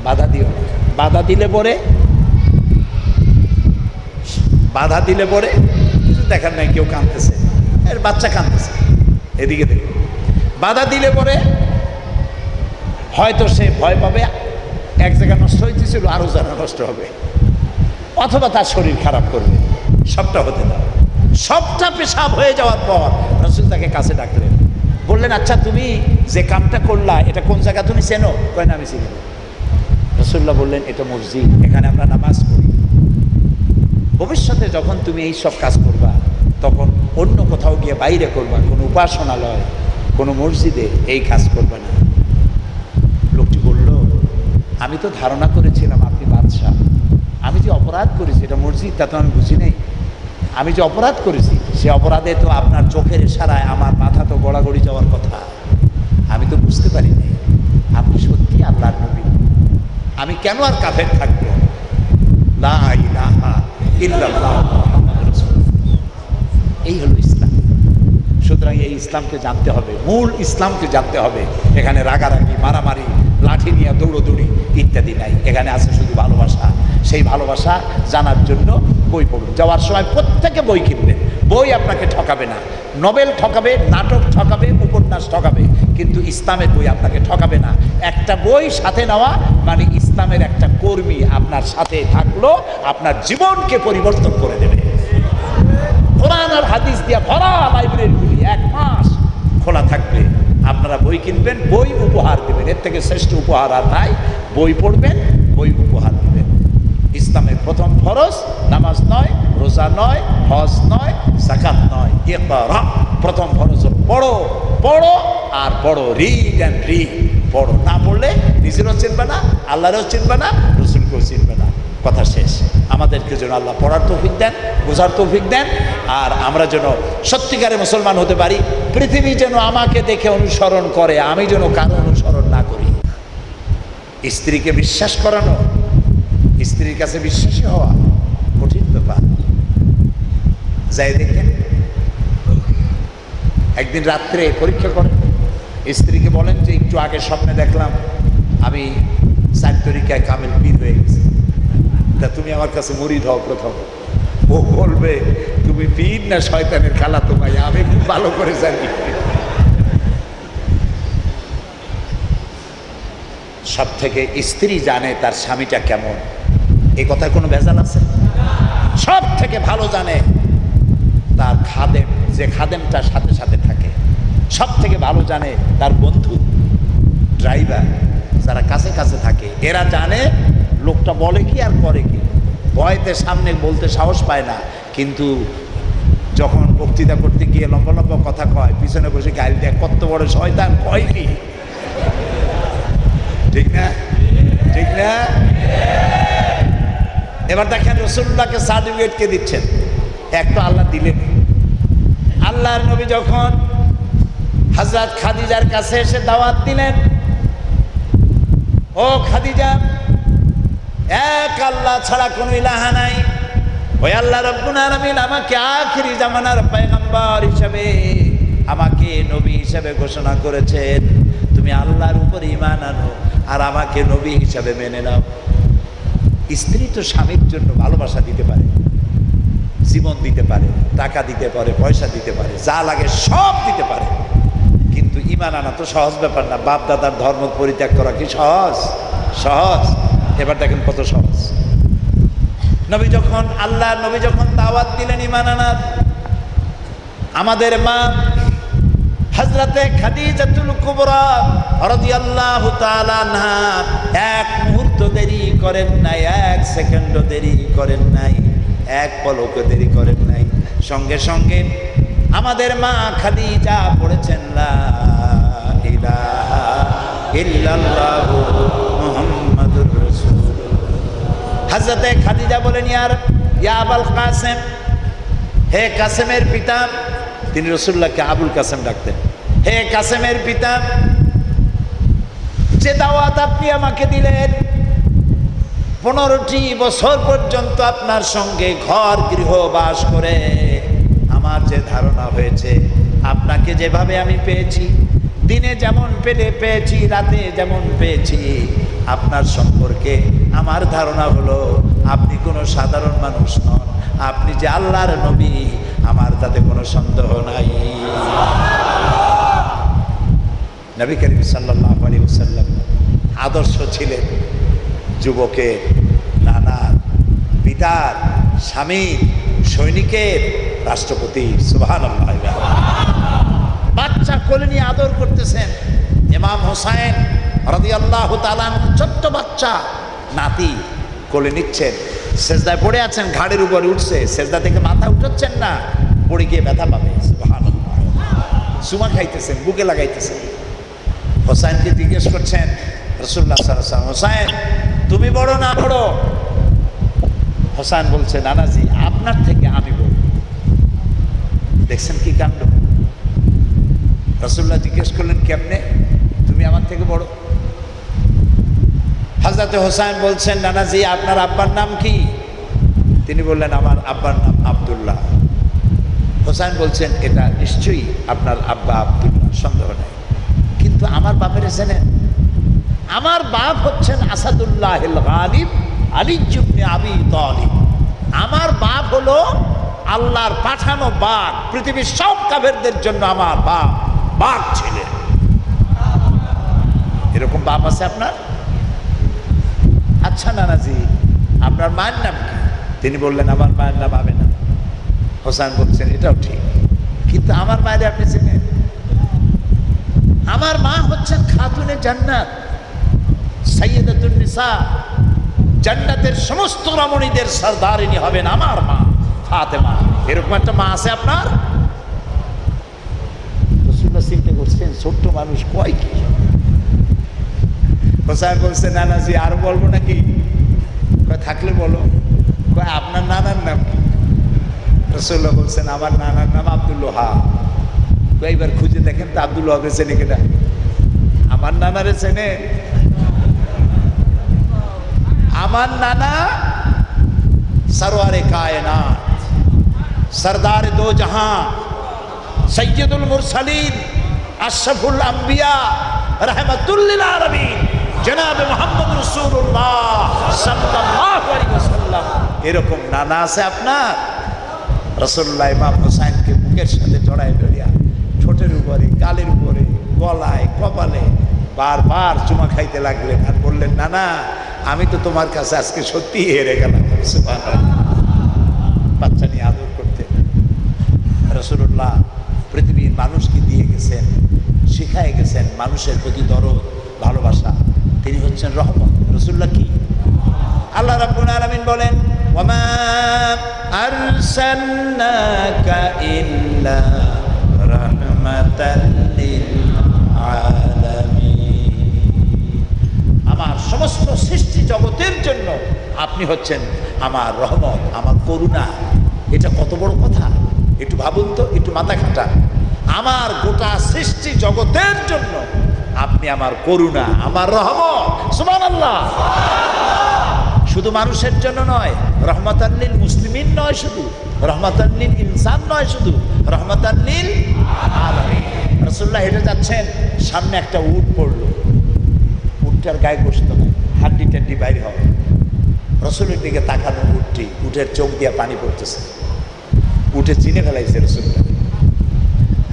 বাধা দিও না। বাধা দিলে পরে? বাধা দিলে পরে কিছু দেখার নাই কেউ কাঁদতেছে। এর বাচ্চা কাঁদতেছে। এদিকে দেখো বাধা দিলে পরে? হয়তো সে ভয় পাবে, এক জায়গা নষ্ট হইতেছিল আরও জায়গা নষ্ট হবে। অথবা তার শরীর খারাপ করবে। সবটা হতে দাও। সবটা পেশাব হয়ে যাওয়ার পর রসুল তাকে কাছে ডাকলেন। বললেন আচ্ছা তুমি যে কামটা করলা, এটা কোন জায়গা তুমি চেনো? কয়, না, আমি চিনি রসুল্লাহ বললেন, এটা মসজিদ, এখানে আমরা নামাজ পড়ি। ভবিষ্যতে যখন তুমি এই সব কাজ করবা, তখন অন্য কোথাও গিয়ে বাইরে করবা, কোনো উপাসনালয়, কোনো মসজিদে এই কাজ করবা না। আমি তো ধারণা করেছিলাম আপনি বাদশাহ। আমি যে অপরাধ করেছি, এটা মসজিদ, তা তো আমি বুঝি নাই। আমি যে অপরাধ করেছি, সে অপরাধে তো আপনার চোখের ইশারায় আমার মাথা তো গড়াগড়ি যাওয়ার কথা। আমি তো বুঝতে পারি নাই, আপনি সত্যি আল্লাহর নবী। আমি কেন আর কাফের থাকব। এই হলো ইসলাম। সুতরাং এই ইসলামকে জানতে হবে, মূল ইসলামকে জানতে হবে। এখানে রাগারাগি, মারামারি লাঠি নিয়ে দৌড়োদৌড়ি ইত্যাদি নাই। এখানে আছে শুধু ভালোবাসা। সেই ভালোবাসা জানার জন্য বই পড়ুন। যাওয়ার সময় প্রত্যেকে বই কিনবেন। বই আপনাকে ঠকাবে না। নোবেল ঠকাবে, নাটক ঠকাবে, উপন্যাস ঠকাবে, কিন্তু ইসলামের বই আপনাকে ঠকাবে না। একটা বই সাথে নেওয়া মানে ইসলামের একটা কর্মী আপনার সাথে থাকল, আপনার জীবনকে পরিবর্তন করে দেবে। কোরআন আর হাদিস দিয়ে ভরা লাইব্রেরিগুলি এক মাস খোলা থাকবে। আপনারা বই কিনবেন, বই উপহার দেবেন। এর থেকে শ্রেষ্ঠ উপহার আর নাই। বই পড়বেন, বই উপহার দেবেন। ইসলামের প্রথম ফরজ নামাজ নয়, রোজা নয়, হজ নয় জাকাত নয়। প্রথম ফরজ পড়ো পড়ো আর পড়ো রিড অ্যান্ড রিড পড়ো না পড়লে নিজেরও চিনবে না, আল্লাহরও চিনবে না, রসুলকেও চিনবে না। কথা শেষ। আমাদেরকে যেন আল্লাহ পড়ার তৌফিক দেন, বোঝার তৌফিক দেন, আর আমরা যেন সত্যিকারে মুসলমান হতে পারি। পৃথিবী যেন আমাকে দেখে অনুসরণ করে, আমি যেন কারও অনুসরণ না করি। স্ত্রীকে বিশ্বাস করানো, স্ত্রীর কাছে বিশ্বাসী হওয়া কঠিন ব্যাপার। যাই দেখেন, একদিন রাত্রে পরীক্ষা করেন। স্ত্রীকে বলেন যে, একটু আগে স্বপ্নে দেখলাম, আমি চার তরিকায় কামেল পীর হয়ে গেছি। তা তুমি আমার কাছে মরিদ হও প্রথম। ও বলবে, তুমি পীর না শয়তানের খেলা তো ভাই আমি খুব ভালো করে জানি। সব থেকে স্ত্রী জানে তার স্বামীটা কেমন। এই কথায় কোনো ভেজাল আছে? সব থেকে ভালো জানে তার খাদেম, যে খাদেমটার সাথে সাথে থাকে। সব থেকে ভালো জানে তার বন্ধু, ড্রাইভার, যারা কাছে কাছে থাকে। এরা জানে লোকটা বলে কি আর করে কি? ভয়তে সামনে বলতে সাহস পায় না, কিন্তু যখন বক্তৃতা করতে গিয়ে লম্বা লম্বা কথা কয়, পিছনে বসে গাড়ি দেয়, কত বড় শয়তান, কয় কি? ঠিক না? ঠিক না? এবার দেখেন রসুল্লাহকে সার্টিফিকেট কে দিচ্ছেন? এক তো আল্লাহ দিলেন। আল্লাহর নবী যখন হজরত খাদিজার কাছে এসে দাওয়াত দিলেন, ও খাদিজা এক আল্লাহ ছাড়া কোনো ইলাহা নাই। ওই আল্লাহ রব্বুল আলামিন আমাকে আখিরি জামানার পয়গম্বর হিসাবে, আমাকে নবী হিসাবে ঘোষণা করেছেন। তুমি আল্লাহর উপর ইমান আনো আর আমাকে নবী হিসাবে মেনে নাও। স্ত্রী তো স্বামীর জন্য ভালোবাসা দিতে পারে, জীবন দিতে পারে, টাকা দিতে পারে, পয়সা দিতে পারে, যা লাগে সব দিতে পারে। কিন্তু ইমান আনা তো সহজ ব্যাপার না। বাপ দাদার ধর্ম পরিত্যাগ করা কি সহজ? সহজ। এবার দেখেন কত সহজ। নবী যখন আল্লাহ, নবী যখন দাওয়াত দিলেন ইমান আমাদের মা হজরতে খাদিজাতুল কুবরা রাদিয়াল্লাহু তাআলা আনহা এক মুহূর্ত দেরি করেন নাই, এক সেকেন্ডও দেরি করেন নাই, এক পলক দেরি করেন নাই। সঙ্গে সঙ্গে আমাদের মা খাদিজা পড়েছেন, লা ইলাহা ইল্লাল্লাহু হজরতে খাদিজা বলেন ইয়ার ইয়া আবাল কাসেম, হে কাসেমের পিতা। তিনি রসুল্লাহকে আবুল কাসেম ডাকতেন। হে কাসেমের পিতা, যে দাওয়াত আপনি আমাকে দিলেন, পনেরোটি বছর পর্যন্ত আপনার সঙ্গে ঘর গৃহ বাস করে আমার যে ধারণা হয়েছে, আপনাকে যেভাবে আমি পেয়েছি, দিনে যেমন পেলে পেয়েছি, রাতে যেমন পেয়েছি, আপনার সম্পর্কে আমার ধারণা হলো, আপনি কোনো সাধারণ মানুষ নন। আপনি যে আল্লাহর নবী, আমার তাতে কোনো সন্দেহ নাই। নবী করিম সাল্লাহ আলী সাল্লাম আদর্শ ছিলেন। যুবকের নানার পিতার, স্বামীর, সৈনিকের রাষ্ট্রপতি সুভান বাচ্চা কোলে নিয়ে আদর করতেছেন। ইমাম হোসাইন ছোট্ট বাচ্চা। নাতি কোলে নিচ্ছেন। সেজদায় পড়ে আছেন, ঘাড়ের উপরে উঠছে। সেজদা থেকে মাথা উঠাচ্ছেন না, পড়ে গিয়ে ব্যথা পাবে। সুমা খাইতেছেন, বুকে লাগাইতেছেন। হোসাইনকে জিজ্ঞেস করছেন রসুল্লাহ সাল্লাম হোসাইন, তুমি বড় না বড়? হোসাইন বলছে, নানাজি, আপনার থেকে আমি বড়। দেখছেন কি কাণ্ড? রসুল্লাহ জিজ্ঞেস করলেন, কেমনে? তুমি আমার থেকে বড়? হাজরাতে হোসাইন বলছেন, নানাজি, আপনার আব্বার নাম কি? তিনি বললেন, আমার আব্বার নাম আবদুল্লাহ। হোসাইন বলছেন, এটা নিশ্চয়ই আপনার আব্বা আব্দুল্লাহ, সন্দেহ নেই। কিন্তু আমার বাপের চেনেন আমার বাপ হচ্ছেন আসাদুল্লাহ গালিব আলী জুবনে আবি তালিব। আমার বাপ হলো আল্লাহর পাঠানো বাঘ, পৃথিবীর সব কাফেরদের জন্য আমার বাপ, বাঘ ছিলেন এরকম বাপ আছে আপনার? আচ্ছা নানাজি, আপনার মায়ের নাম কি? তিনি বললেন, আমার মায়ের নাম আবে না হোসান বলছেন, এটাও ঠিক। কিন্তু আমার মায়ের আপনি চেনেন? আমার মা হচ্ছেন খাতুনে জান্নাত সৈয়দাতুন জান্নাতের সমস্ত রমণীদের সর্দারিনী হবেন আমার মা, ফাতেমা। এরকম একটা মা আছে আপনার? করছেন, ছোট্ট মানুষ কয় কি? হোসাইন বলছে, নানাজি, আর বলব নাকি? থাকলে বলো। আপনার নানার নাম কি? বলছেন, আমার নানার নাম আব্দুল এইবার খুঁজে দেখেন তো আব্দুল হকে চেনে কেটা আমার নানারে চেনে। আমার নানা সরওয়ারে কায়নাত, সরদার দো জাহাं সৈয়দুল মুরসালিন, আশরাফুল আম্বিয়া, রহমতুল্লিল আলামিন। জনাব মোহাম্মদ রসুল্লাহ এরকম নানা আছে আপনার? রসল্লাহ ইমাম হোসাইনকে বুকের সাথে জড়াই ধরিয়া, ঠোঁটের উপরে, গালের উপরে, গলায়, কপালে বারবার চুমা খাইতে লাগলেন আর বললেন না না আমি তো তোমার কাছে আজকে সত্যি হেরে গেলাম। বাচ্চা নিয়ে আদর করতে। রসুল্লাহ পৃথিবীর মানুষকে দিয়ে গেছেন? শিখায় গেছেন মানুষের প্রতি দরদ, ভালোবাসা। তিনি হচ্ছেন রহমত। রসুল্লাহ কি? আল্লাহ রাব্বুল আলামিন বলেন, ওয়ামা আরসালনাকা ইল্লা রাহমাতাল লিল আমার সমস্ত সৃষ্টি জগতের জন্য আপনি হচ্ছেন আমার রহমত, আমার করুণা। এটা কত বড় কথা? একটু ভাবুন তো, একটু মাথা খাটা আমার গোটা সৃষ্টি জগতের জন্য আপনি আমার করুণা, আমার রহমত। সুমান আল্লাহ শুধু মানুষের জন্য নয় রহমতাল্লিল মুসলিমিন নয় শুধু রহমতাল্লিল ইনসান নয় শুধু রহমতাল্লিল রসুল্লাহ হেঁটে যাচ্ছেন, সামনে একটা উট পড়ল। উটটার গায়ে গোস্ত নাই, হাড্ডি টাড্ডি বাইরে হবে রসুলের দিকে তাকানো উটটি, উটের চোখ দিয়ে পানি পড়তেছে। উঠে চিনে ফেলাইছে রসুল্লাহ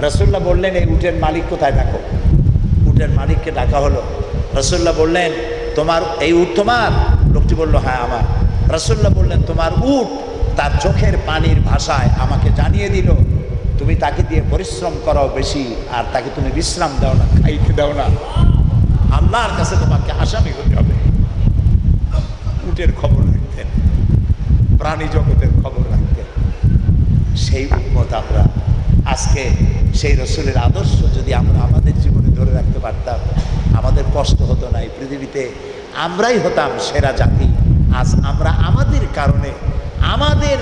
রসুল্লাহ বললেন, এই উটের মালিক কোথায় ডাকো উটের মালিককে ডাকা হলো। রসুল্লাহ বললেন, তোমার এই উট তোমার? লোকটি বলল হ্যাঁ আমার। রসুল্লাহ বললেন, তোমার উট তার চোখের পানির ভাষায় আমাকে জানিয়ে দিল। তুমি তাকে দিয়ে পরিশ্রম করাও বেশি, আর তাকে তুমি বিশ্রাম দাও না, খাইতে দাও না। আল্লাহর কাছে তোমাকে আসামি হতে হবে। উটের খবর রাখতেন, প্রাণী জগতের খবর রাখতেন। সেই উন্মত আমরা। আজকে সেই রসুলের আদর্শ যদি আমরা আমাদের জীবনে ধরে রাখতে পারতাম। আমাদের কষ্ট হতো না এই পৃথিবীতে। আমরাই হতাম সেরা জাতি। আজ আমরা আমাদের কারণে, আমাদের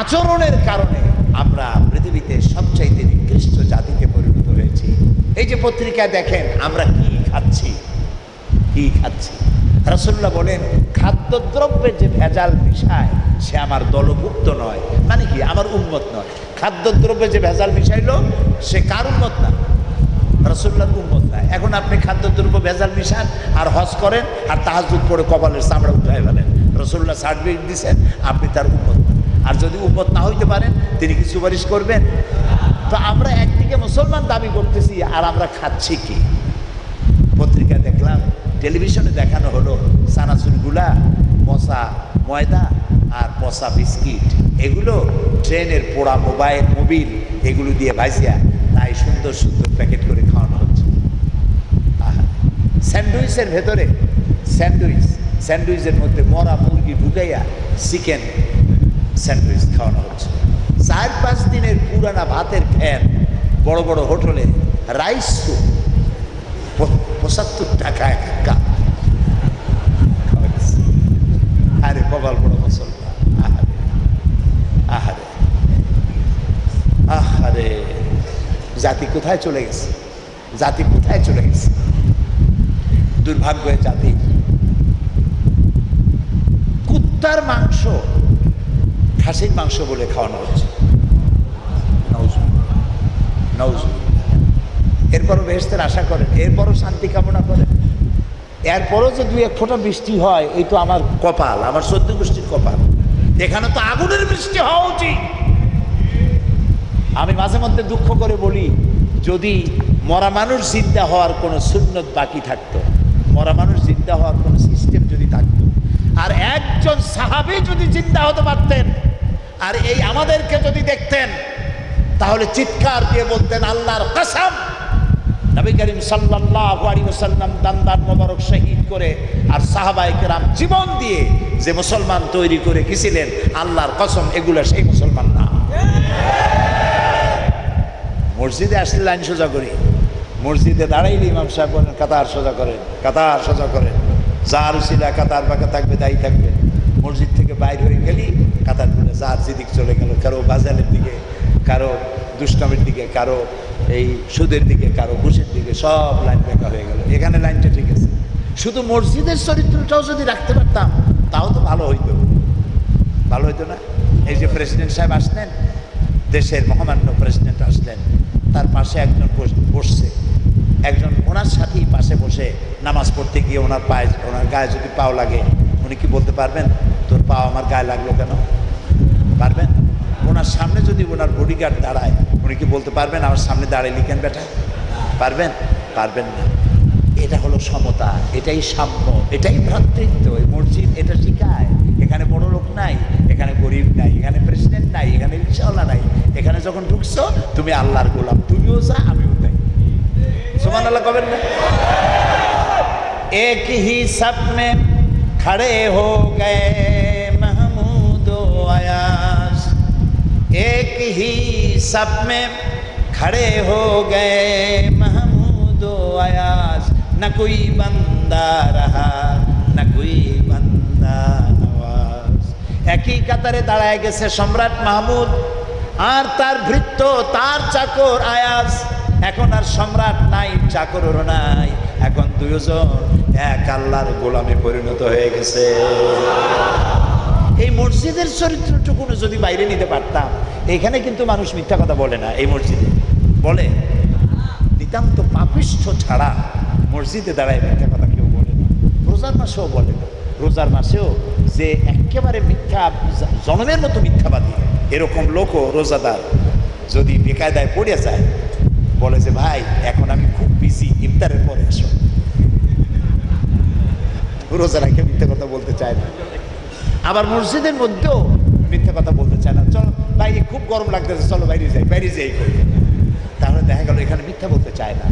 আচরণের কারণে আমরা পৃথিবীতে সবচাইতে নিকৃষ্ট জাতিতে পরিণত হয়েছি। এই যে পত্রিকা দেখেন, আমরা কি খাচ্ছি? কি খাচ্ছি? রসুল্লাহ বলেন, খাদ্যদ্রব্যের যে ভেজাল মিশায়, সে আমার দলভুক্ত নয়। মানে কি? আমার উন্মত নয়। খাদ্যদ্রব্যে যে ভেজাল মিশাইলো, সে কার উন্মত না? রসুল্লার উন্মত না এখন আপনি খাদ্যদ্রব্য ভেজাল মিশান আর হজ করেন আর তাহাজুদ করে কপালের চামড়া উঠায় ফেলেন। রসুল্লাহ সার্টিফিকেট দিচ্ছেন আপনি তার উন্মত আর যদি উন্মত না হইতে পারেন, তিনি কি সুপারিশ করবেন? তো আমরা একদিকে মুসলমান দাবি করতেছি, আর আমরা খাচ্ছি কি? পত্রিকা দেখলাম, টেলিভিশনে দেখানো হলো সানাসুরগুলা মশা ময়দা আর পচা বিস্কিট। এগুলো ট্রেনের পোড়া মোবাইল, মোবিল, এগুলো দিয়ে ভাজিয়া সুন্দর সুন্দর প্যাকেট করে খাওয়ানো হচ্ছে। স্যান্ডউইচের ভেতরে, স্যান্ডউইচ, স্যান্ডউইচের মধ্যে মরা মুরগি ঢুকাইয়া চিকেন স্যান্ডউইচ খাওয়ানো হচ্ছে। চার পাঁচ দিনের পুরানা ভাতের ফ্যান বড় বড় হোটেলে রাইস প- পঁচাত্তর টাকা এক কাপ। আরে কপাল বড় মুসলমান আহারে। আহারে। আহারে। জাতি কোথায় চলে গেছে? জাতি কোথায় চলে গেছে? দুর্ভাগ্য জাতি। কুত্তার মাংস, খাসির মাংস বলে খাওয়ানো হচ্ছে। এরপরও বেহেস্তের আশা করেন, এরপরও শান্তি কামনা করেন। এরপরও যে দুই এক ফোঁটা বৃষ্টি হয়, এই তো আমার কপাল, আমার সদ্য গোষ্ঠীর কপাল। এখানে তো আগুনের বৃষ্টি হওয়া উচিত। আমি মাঝে মধ্যে দুঃখ করে বলি, যদি মরা মানুষ জিন্দা হওয়ার কোনো সুন্নত বাকি থাকতো, মরা মানুষ জিন্দা হওয়ার কোনো সিস্টেম যদি থাকতো, আর একজন সাহাবি যদি জিন্দা হতে পারতেন, আর এই আমাদেরকে যদি দেখতেন, তাহলে চিৎকার দিয়ে বলতেন, আল্লাহর কাসাম! নবী করিম ওয়াসাল্লাম দান্দার মোবারক শহীদ করে আর সাহাবায়ে কেরাম জীবন দিয়ে যে মুসলমান তৈরি করে গেছিলেন, আল্লাহর কসম, এগুলো সেই মুসলমান না। মসজিদে আসলে লাইন সোজা করি। মসজিদে দাঁড়াইলে ইমাম সাহেব বলেন, কাতার সোজা করেন, কাতার সোজা করেন। যার উসিলা কাতার বাঁকা থাকবে দায়ী থাকবে। মসজিদ থেকে বাইর হয়ে গেলি, কাতার খুলে যার যেদিক চলে গেল, কারও বাজারের দিকে, কারও দুষ্টামের দিকে, কারও এই সুদের দিকে, কারও ঘুষের দিকে, সব লাইন বেঁকা হয়ে গেল। এখানে লাইনটা ঠিক আছে। শুধু মসজিদের চরিত্রটাও যদি রাখতে পারতাম, তাও তো ভালো হইতো। ভালো হইতো না? এই যে প্রেসিডেন্ট সাহেব আসলেন, দেশের মহামান্য প্রেসিডেন্ট আসলেন তার পাশে একজন বস- বসছে। একজন ওনার সাথেই পাশে বসে নামাজ পড়তে গিয়ে ওনার পায়ে, ওনার গায়ে যদি পাও লাগে, উনি কি বলতে পারবেন, তোর পাও আমার গায়ে লাগল কেন? পারবেন? ওনার সামনে যদি ওনার বডিগার্ড দাঁড়ায়, উনি কি বলতে পারবেন, আমার সামনে দাঁড়ায় লিখেন বেটা? পারবেন? পারবেন না। এটা হলো সমতা, এটাই সাম্য, এটাই ভ্রাতৃত্ব, এই মসজিদ এটা শিখায়। এখানে বড় নাই এখানে গরিব নাই এখানে প্রেসিডেন্ট নাই এখানে রিক্সাওয়ালা নাই এখানে যখন ঢুকছো তুমি আল্লাহর গোলাম তুমিও যা আমিও তাই সুমান আল্লাহ কবেন না एक ही सब में खड़े हो गए महमूद अयास एक ही सब में खड़े हो गए महमूद अयास न कोई बंदा रहा न कोई बंदा नवाज একই কাতারে দাঁড়ায় গেছে সম্রাট মাহমুদ। আর তার ভৃত্য, তার চাকর আয়াস এখন আর সম্রাট নাই চাকরও নাই। এখন দুজন এক আল্লাহর গোলামে পরিণত হয়ে গেছে। এই মসজিদের চরিত্রটুকুন যদি বাইরে নিতে পারতাম, এখানে কিন্তু মানুষ মিথ্যা কথা বলে না এই মসজিদে। বলে নিতান্ত পাপিষ্ঠ ছাড়া মসজিদে দাঁড়ায় মিথ্যা কথা কেউ বলে না। রোজার মাসেও বলে না। রোজার মাসেও যে একেবারে মিথ্যা জনমের মতো মিথ্যাবাদী। এরকম লোকও রোজাদার। যদি বেকায়দায় পড়ে যায়, বলে যে, ভাই, এখন আমি খুব বিজি ইফতারের পরে এসো রোজা রাখে মিথ্যা কথা বলতে চায় না। আবার মসজিদের মধ্যেও মিথ্যা কথা বলতে চায় না। চলো বাইরে খুব গরম লাগতেছে, চলো বাইরে যাই বাইরে যাই করি। তাহলে দেখা গেল, এখানে মিথ্যা বলতে চায় না।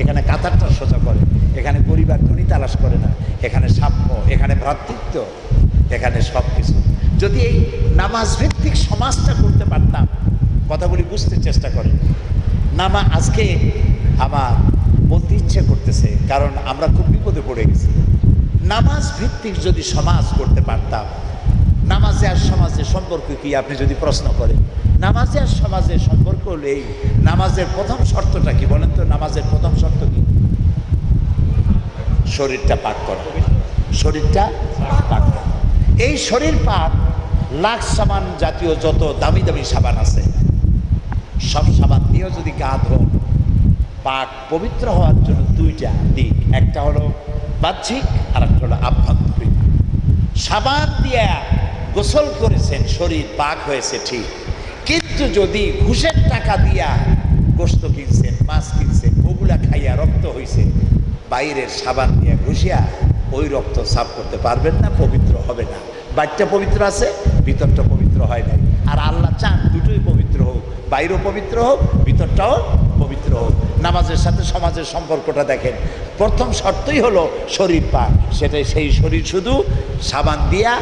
এখানে কাতারটা সোজা করে, এখানে পরিবার ধনী তালাশ করে না। এখানে সাম্য, এখানে ভ্রাতৃত্ব। এখানে সব কিছু যদি এই নামাজ ভিত্তিক সমাজটা করতে পারতাম, কথাগুলি বুঝতে চেষ্টা করেন। নামা আজকে আমার বলতে ইচ্ছে করতেছে, কারণ আমরা খুব বিপদে পড়ে গেছি। নামাজ ভিত্তিক যদি সমাজ করতে পারতাম, নামাজে আর সমাজের সম্পর্ক কি, আপনি যদি প্রশ্ন করেন। নামাজে আর সমাজের সম্পর্ক হলে এই নামাজের প্রথম শর্তটা কি, বলেন তো, নামাজের প্রথম শর্ত কি? শরীরটা পাক করা। শরীরটা এই শরীর পাক লাখ সাবান জাতীয় যত দামি দামি সাবান আছে, সব সাবান দিয়েও যদি গা ধোন, পাক পবিত্র হওয়ার জন্য দুইটা দিক, একটা হলো বাহ্যিক আর একটা হলো আভ্যন্তরিক সাবান দিয়া গোসল করেছেন, শরীর পাক হয়েছে ঠিক। কিন্তু যদি ঘুষের টাকা দিয়া গোস্ত কিনছেন, মাছ কিনছেন, ওগুলা খাইয়া রক্ত হয়েছে বাইরের সাবান দিয়া ঘুষিয়া ওই রক্ত সাফ করতে পারবেন না, পবিত্র হবে না। বাড়িটা পবিত্র আছে, ভিতরটা পবিত্র হয় নাই। আর আল্লাহ চান দুটোই পবিত্র হোক, বাইরেও পবিত্র হোক, ভিতরটাও পবিত্র হোক। নামাজের সাথে সমাজের সম্পর্কটা দেখেন। প্রথম শর্তই হলো শরীর পাক। সেটাই সেই শরীর শুধু সাবান দিয়া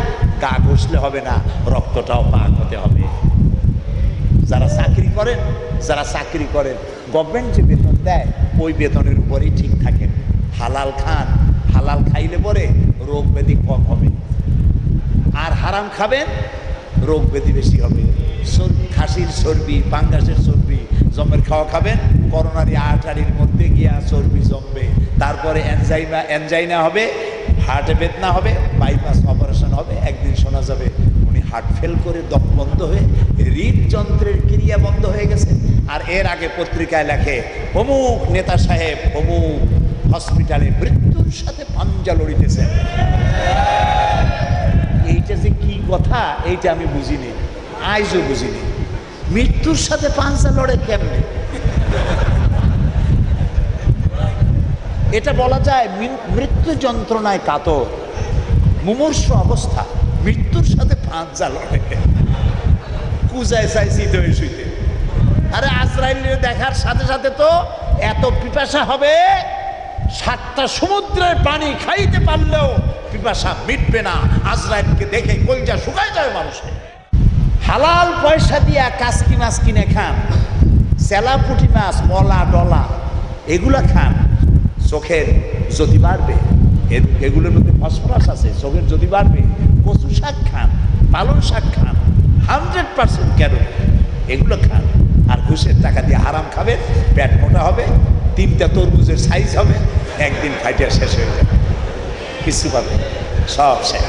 গা ঘষলে হবে না, রক্তটাও পাক হতে হবে। যারা চাকরি করেন, যারা চাকরি করেন গভর্নমেন্ট যে বেতন দেয়, ওই বেতনের উপরেই ঠিক থাকেন। হালাল খান হালাল খাইলে পরে রোগ ব্যাধি কম হবে। আর হারাম খাবেন, রোগ ব্যাধি বেশি হবে। খাসির চর্বি, পাঙ্গাসের চর্বি, জমের খাওয়া খাবেন, করোনারি আটারির মধ্যে গিয়া চর্বি জমবে। তারপরে এনজাইমা এনজাইনা হবে, হার্টে বেদনা হবে, বাইপাস অপারেশন হবে, একদিন শোনা যাবে উনি হার্ট ফেল করে দম বন্ধ হয়ে হৃদযন্ত্রের ক্রিয়া বন্ধ হয়ে গেছে। আর এর আগে পত্রিকায় লেখে অমুক নেতা সাহেব অমুক হসপিটালে মৃত্যুর সাথে পাঞ্জা লড়িতেছেন এইটা যে কি কথা, এইটা আমি বুঝিনি। আইজও বুঝিনি। মৃত্যুর সাথে পাঞ্জা লড়ে কেমনে? এটা বলা যায় মৃত্যু যন্ত্রণায় কাতর। মুমূর্ষ অবস্থা, মৃত্যুর সাথে পাঞ্জা লড়ে। কুজায় চাইছি হয়ে শুইতে। আরে আজরাইলের দেখার সাথে সাথে তো এত পিপাসা হবে। সাতটা সমুদ্রের পানি খাইতে পারলেও পিপাসা মিটবে না। আজরাইলকে দেখে কলজা শুকায় যায় মানুষের। হালাল পয়সা দিয়া কাসকি মাছ কিনে খান। পুঁটি মাছ, মলা, ডলা, এগুলা খান। চোখের যদি বাড়বে এগুলোর মধ্যে ফসফরাস আছে, চোখের যদি বাড়বে কচু শাক খান, পালং শাক খান হান্ড্রেড পার্সেন্ট কেন এগুলো খান। আর ঘুষের টাকা দিয়ে হারাম খাবেন পেট মোটা হবে, তিনটা তরমুজের সাইজ হবে, একদিন খাইটিয়া শেষ হয়ে যাবে। কিছু পাবে সব শেষ।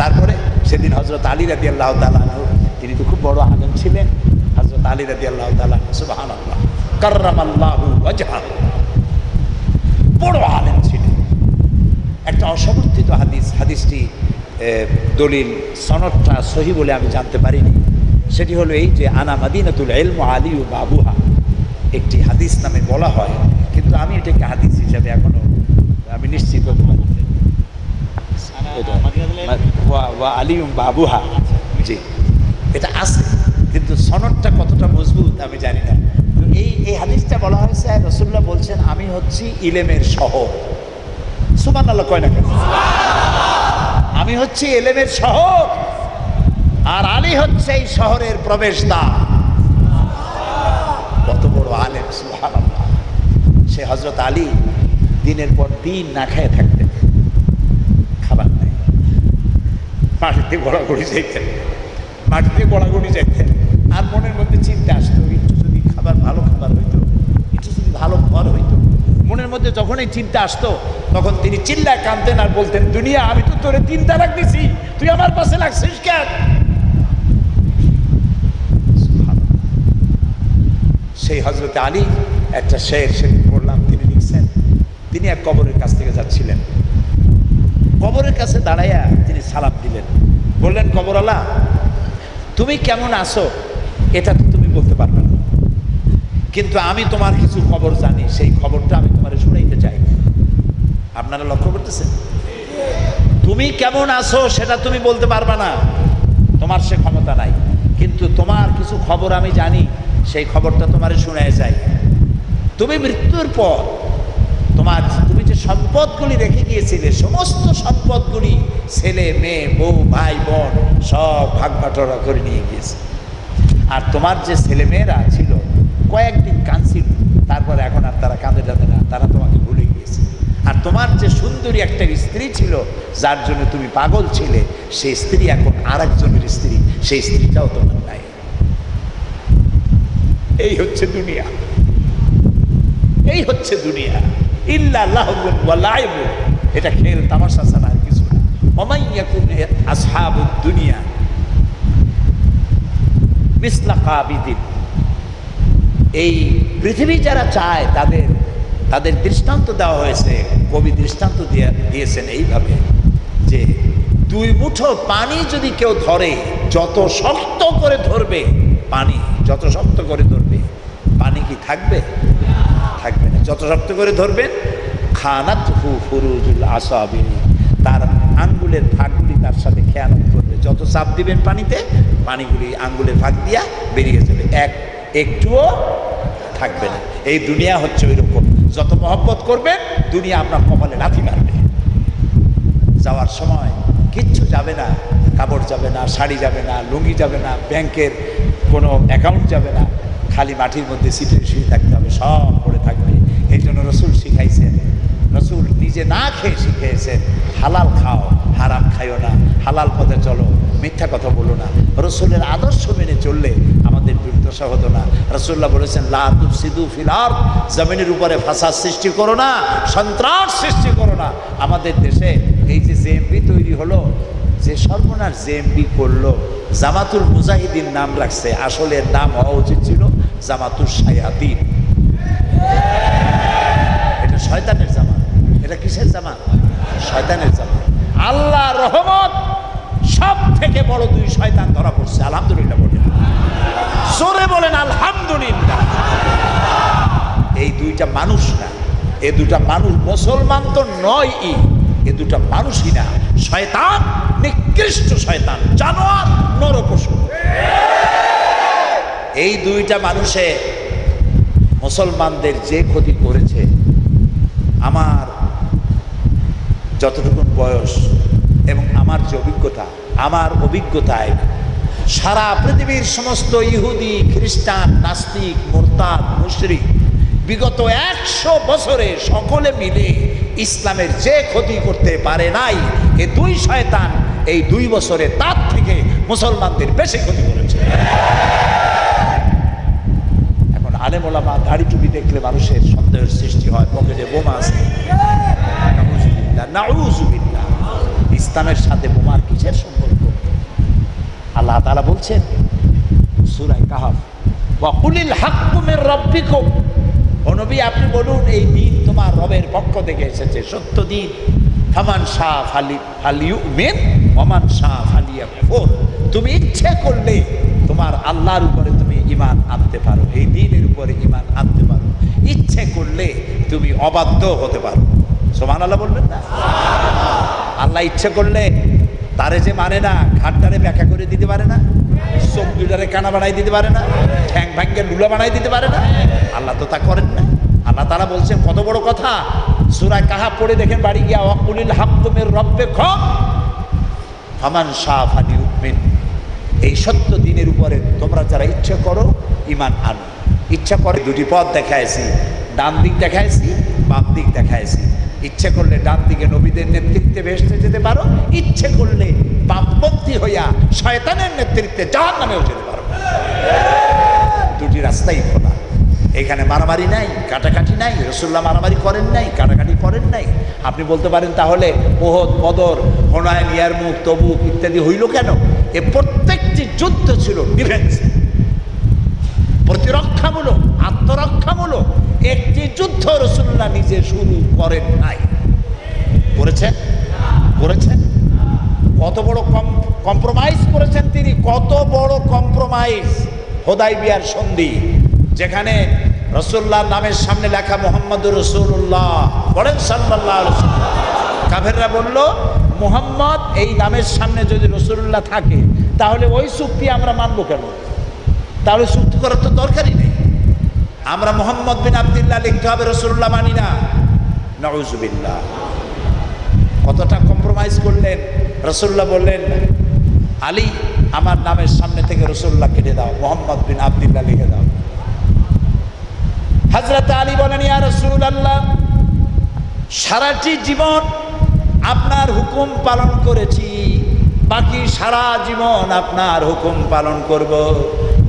তারপরে সেদিন হজরত আলী রাদি আল্লাহ তালানহ তিনি তো খুব বড় আলেম ছিলেন হজরত আলী রাদি আল্লাহ তালাহ সুবাহান আল্লাহ কার্রাম আল্লাহু। বড় আলেম ছিলেন। একটা অসমর্থিত হাদিস, হাদিসটি দলিল, সনদটা সহি বলে আমি জানতে পারিনি। সেটি হলো এই যে আনা মাদিনাতুল এলম আলী ও বাবুহা। একটি হাদিস নামে বলা হয়। কিন্তু আমি এটাকে হাদিস হিসাবে এখনও আমি নিশ্চিত আলিউম বাবুহা। জি। এটা আছে। কিন্তু সনদটা কতটা মজবুত আমি জানি না। তো এই এই হাদিসটা বলা হয়েছে রসুল্লাহ বলছেন আমি হচ্ছি ইলেমের শহর। সুমান আল্লাহ কয় না কেন? আমি হচ্ছি এলেমের শহর। আর আলী হচ্ছে এই শহরের প্রবেশ প্রবেশদ্বার। কত বড় আলেম সে হজরত আলী দিনের পর দিন না খেয়ে থাকতেন খাবার নাই। মাটিতে গড়াগড়ি যাইতেন। মাটিতে গড়াগড়ি যাইতেন। আর মনের মধ্যে চিন্তা আসতো, একটু যদি খাবার ভালো খাবার হইতো, একটু যদি ভালো ঘর হইতো। মনের মধ্যে যখনই চিন্তা আসতো, তখন তিনি চিল্লায় কাঁদতেন আর বলতেন, দুনিয়া, আমি তো তোরে তিন দিছি। তুই আমার পাশে লাগছিস কেন? সেই হজরত আলী একটা শের সে পড়লাম, তিনি লিখছেন, তিনি এক কবরের কাছ থেকে যাচ্ছিলেন। কবরের কাছে দাঁড়াইয়া তিনি সালাম দিলেন। বললেন, কবরওয়ালা, তুমি কেমন আছো? এটা তো তুমি বলতে পারবে না। কিন্তু আমি তোমার কিছু খবর জানি, সেই খবরটা আমি তোমার শুনাইতে চাই। আপনারা লক্ষ্য করতেছেন? তুমি কেমন আছো সেটা তুমি বলতে পারবে না। তোমার সে ক্ষমতা নাই। কিন্তু তোমার কিছু খবর আমি জানি সেই খবরটা তোমার শুনে যাই তুমি মৃত্যুর পর তোমার, তুমি যে সম্পদগুলি রেখে গিয়েছিলে, সমস্ত সম্পদগুলি ছেলে, মেয়ে, বউ, ভাই, বোন, সব ভাগ বাটোয়ারা করে নিয়ে গিয়েছে। আর তোমার যে ছেলেমেয়েরা ছিল, কয়েকদিন কাঁদছিল, তারপরে এখন আর তারা কাঁদে যাবে না, তারা তোমাকে ভুলে গিয়েছে। আর তোমার যে সুন্দরী একটা স্ত্রী ছিল, যার জন্য তুমি পাগল ছিলে, সেই স্ত্রী এখন আর একজনের স্ত্রী, সেই স্ত্রীটাও তোমার নাই। এই হচ্ছে দুনিয়া। এই হচ্ছে দুনিয়া। ইল্লা লাহবুন ওয়া লাইবুন। এটা খেল, তামাশা ছাড়া আর কিছু না। ওমাইয়াকুন আসহাবুদ দুনিয়া। মিসলা কাবিদিন। এই পৃথিবী যারা চায়, তাদের তাদের দৃষ্টান্ত দেওয়া হয়েছে। কবি দৃষ্টান্ত দিয়েছেন এইভাবে যে, দুই মুঠো পানি যদি কেউ ধরে, যত শক্ত করে ধরবে, পানি, যত শক্ত করে ধরবে পানি কি থাকবে? থাকবে না। যত শক্ত করে ধরবেন, খানাত হু ফুরুজুল আসাবি তার আঙ্গুলের ফাঁকগুলি তার সাথে খেয়ানত করবে। যত চাপ দিবেন পানিতে, পানিগুলি আঙ্গুলের ফাঁক দিয়া বেরিয়ে যাবে। এক, একটুও থাকবে না। এই দুনিয়া হচ্ছে ওই রকম যত মহব্বত করবেন, দুনিয়া আপনার কপালে লাথি মারবে। যাওয়ার সময় কিচ্ছু যাবে না। কাপড় যাবে না, শাড়ি যাবে না, লুঙ্গি যাবে না, ব্যাংকের কোনো অ্যাকাউন্ট যাবে না। খালি মাটির মধ্যে সিটে শুয়ে থাকতে হবে, সব পড়ে থাকবে। এই জন্য রসুল শিখাইছেন, রসুল নিজে না খেয়ে শিখিয়েছেন, হালাল খাও, হারাম খাইও না, হালাল পথে চলো, মিথ্যা কথা বলো না। রসুলের আদর্শ মেনে চললে আমাদের দুর্দশা হতো না। রসুল্লাহ বলেছেন লাতুব সিদু ফিলার জমিনের উপরে ফাঁসার সৃষ্টি করো না, সন্ত্রাস সৃষ্টি করো না। আমাদের দেশে এই যে জেএমবি তৈরি হলো, যে সর্বনাশ জেএমবি করল, জামাতুল মুজাহিদিন নাম রাখছে আসলে নাম হওয়া উচিত ছিল জামাতুল শায়াদিন এটা শয়তানের জামা এটা কিসের জামা শয়তানের জামা আল্লাহ রহমত সব থেকে বড় দুই শয়তান ধরা পড়ছে, আলহামদুলিল্লাহ বলেন। জোরে বলেন, আলহামদুলিল্লাহ। এই দুইটা মানুষ না, এ দুটা মানুষ মুসলমান তো নয় ই এ দুটা মানুষই না, শয়তান নিকৃষ্ট শয়তান, জানোয়ার নরপশু। এই দুইটা মানুষে মুসলমানদের যে ক্ষতি করেছে, আমার যতটুকু বয়স এবং আমার যে অভিজ্ঞতা, আমার অভিজ্ঞতায় সারা পৃথিবীর সমস্ত ইহুদি, খ্রিস্টান, নাস্তিক, মোরতাদ, মুশরিক বিগত একশো বছরে সকলে মিলে ইসলামের যে ক্ষতি করতে পারে নাই, এ দুই শয়তান এই দুই বছরে তার থেকে মুসলমানদের বেশি ক্ষতি করেছে। আলেমোলামা দাড়ি টুপি দেখলে মানুষের সন্দেহের সৃষ্টি হয়। পকেটে বোমা আছে। ইসলামের সাথে বোমার কিসের সম্পর্ক? আল্লাহ তাআলা বলছেন সূরা কাহাফ ওয়াকুলিল হাক্কু মির রাব্বিকুম। ও আপনি বলুন, এই দিন তোমার রবের পক্ষ থেকে এসেছে। সত্য দিন। ফামান শাহ ফালি ফালিউমিন ওমান শাহ ফালিয়াকুফুর। তুমি ইচ্ছে করলে তোমার আল্লাহর উপরে তুমি ইমান আনতে পারো, এই দিনের উপরে ইমান আনতে পারো। ইচ্ছে করলে তুমি অবাধ্য হতে পারো। সোমান আল্লাহ বলবেন না? আল্লাহ ইচ্ছে করলে তারে যে মানে না ঘাটটারে ব্যাখ্যা করে দিতে পারে না দুটারে কানা বানাই দিতে পারে না, ঠ্যাং ভাঙ্গের লুলা বানাই দিতে পারে না। আল্লাহ তো তা করেন না। আল্লাহ তারা বলছেন, কত বড় কথা। সুরায় কাহা পড়ে দেখেন, বাড়ি গিয়া, অকুলিল হাক্কুমের রব্বে খম ফামান শাহ ফানি উদ্মিন এই সত্য দিনের উপরে তোমরা যারা ইচ্ছে করো ইমান আনো। ইচ্ছা করে দুটি পথ দেখাইছি, ডান দিক দেখাইছি, বাম দিক দেখাইছি। ইচ্ছে করলে ডান দিকে নবীদের নেতৃত্বে ভেসতে যেতে পারো, ইচ্ছে করলে বামপন্থী হইয়া শয়তানের নেতৃত্বে যার নামেও যেতে পারো। দুটি রাস্তাই খোলা। এখানে মারামারি নাই, কাটাকাটি নাই রসুল্লাহ মারামারি করেন নাই, কাটাকাটি করেন নাই। আপনি বলতে পারেন তাহলে ওহদ, বদর হোনায়ন ইয়ারমুখ তবুক ইত্যাদি হইল কেন? এ প্রত্যেকটি যুদ্ধ ছিল ডিফেন্স প্রতিরক্ষামূলক, আত্মরক্ষামূলক। একটি যুদ্ধ রসুল্লাহ নিজে শুরু করেন নাই। করেছেন করেছেন কত বড় কম্প্রোমাইজ করেছেন তিনি? কত বড় কম্প্রোমাইজ হোদাই বিয়ার সন্ধি, যেখানে রসুল্লাহ নামের সামনে লেখা মোহাম্মদ রসুল্লাহ বলেন সাল্লাহ কাভেররা বলল মোহাম্মদ এই নামের সামনে যদি রসুল্লাহ থাকে, তাহলে ওই চুক্তি আমরা মানবো কেন? তাহলে চুক্তি করার তো দরকারই নেই। আমরা মোহাম্মদ বিন আবদুল্লাহ লিখতে হবে রসুল্লাহ মানি না। নজুবিল্লাহ কতটা কম্প্রোমাইজ করলেন রসুল্লাহ বললেন, আলী, আমার নামের সামনে থেকে রসুল্লাহ কেটে দাও, মোহাম্মদ বিন আবদুল্লাহ লিখে দাও। হাজরত আলী বলেন, ইয়া রসুল আল্লাহ সারাটি জীবন আপনার হুকুম পালন করেছি। বাকি সারা জীবন আপনার হুকুম পালন করব।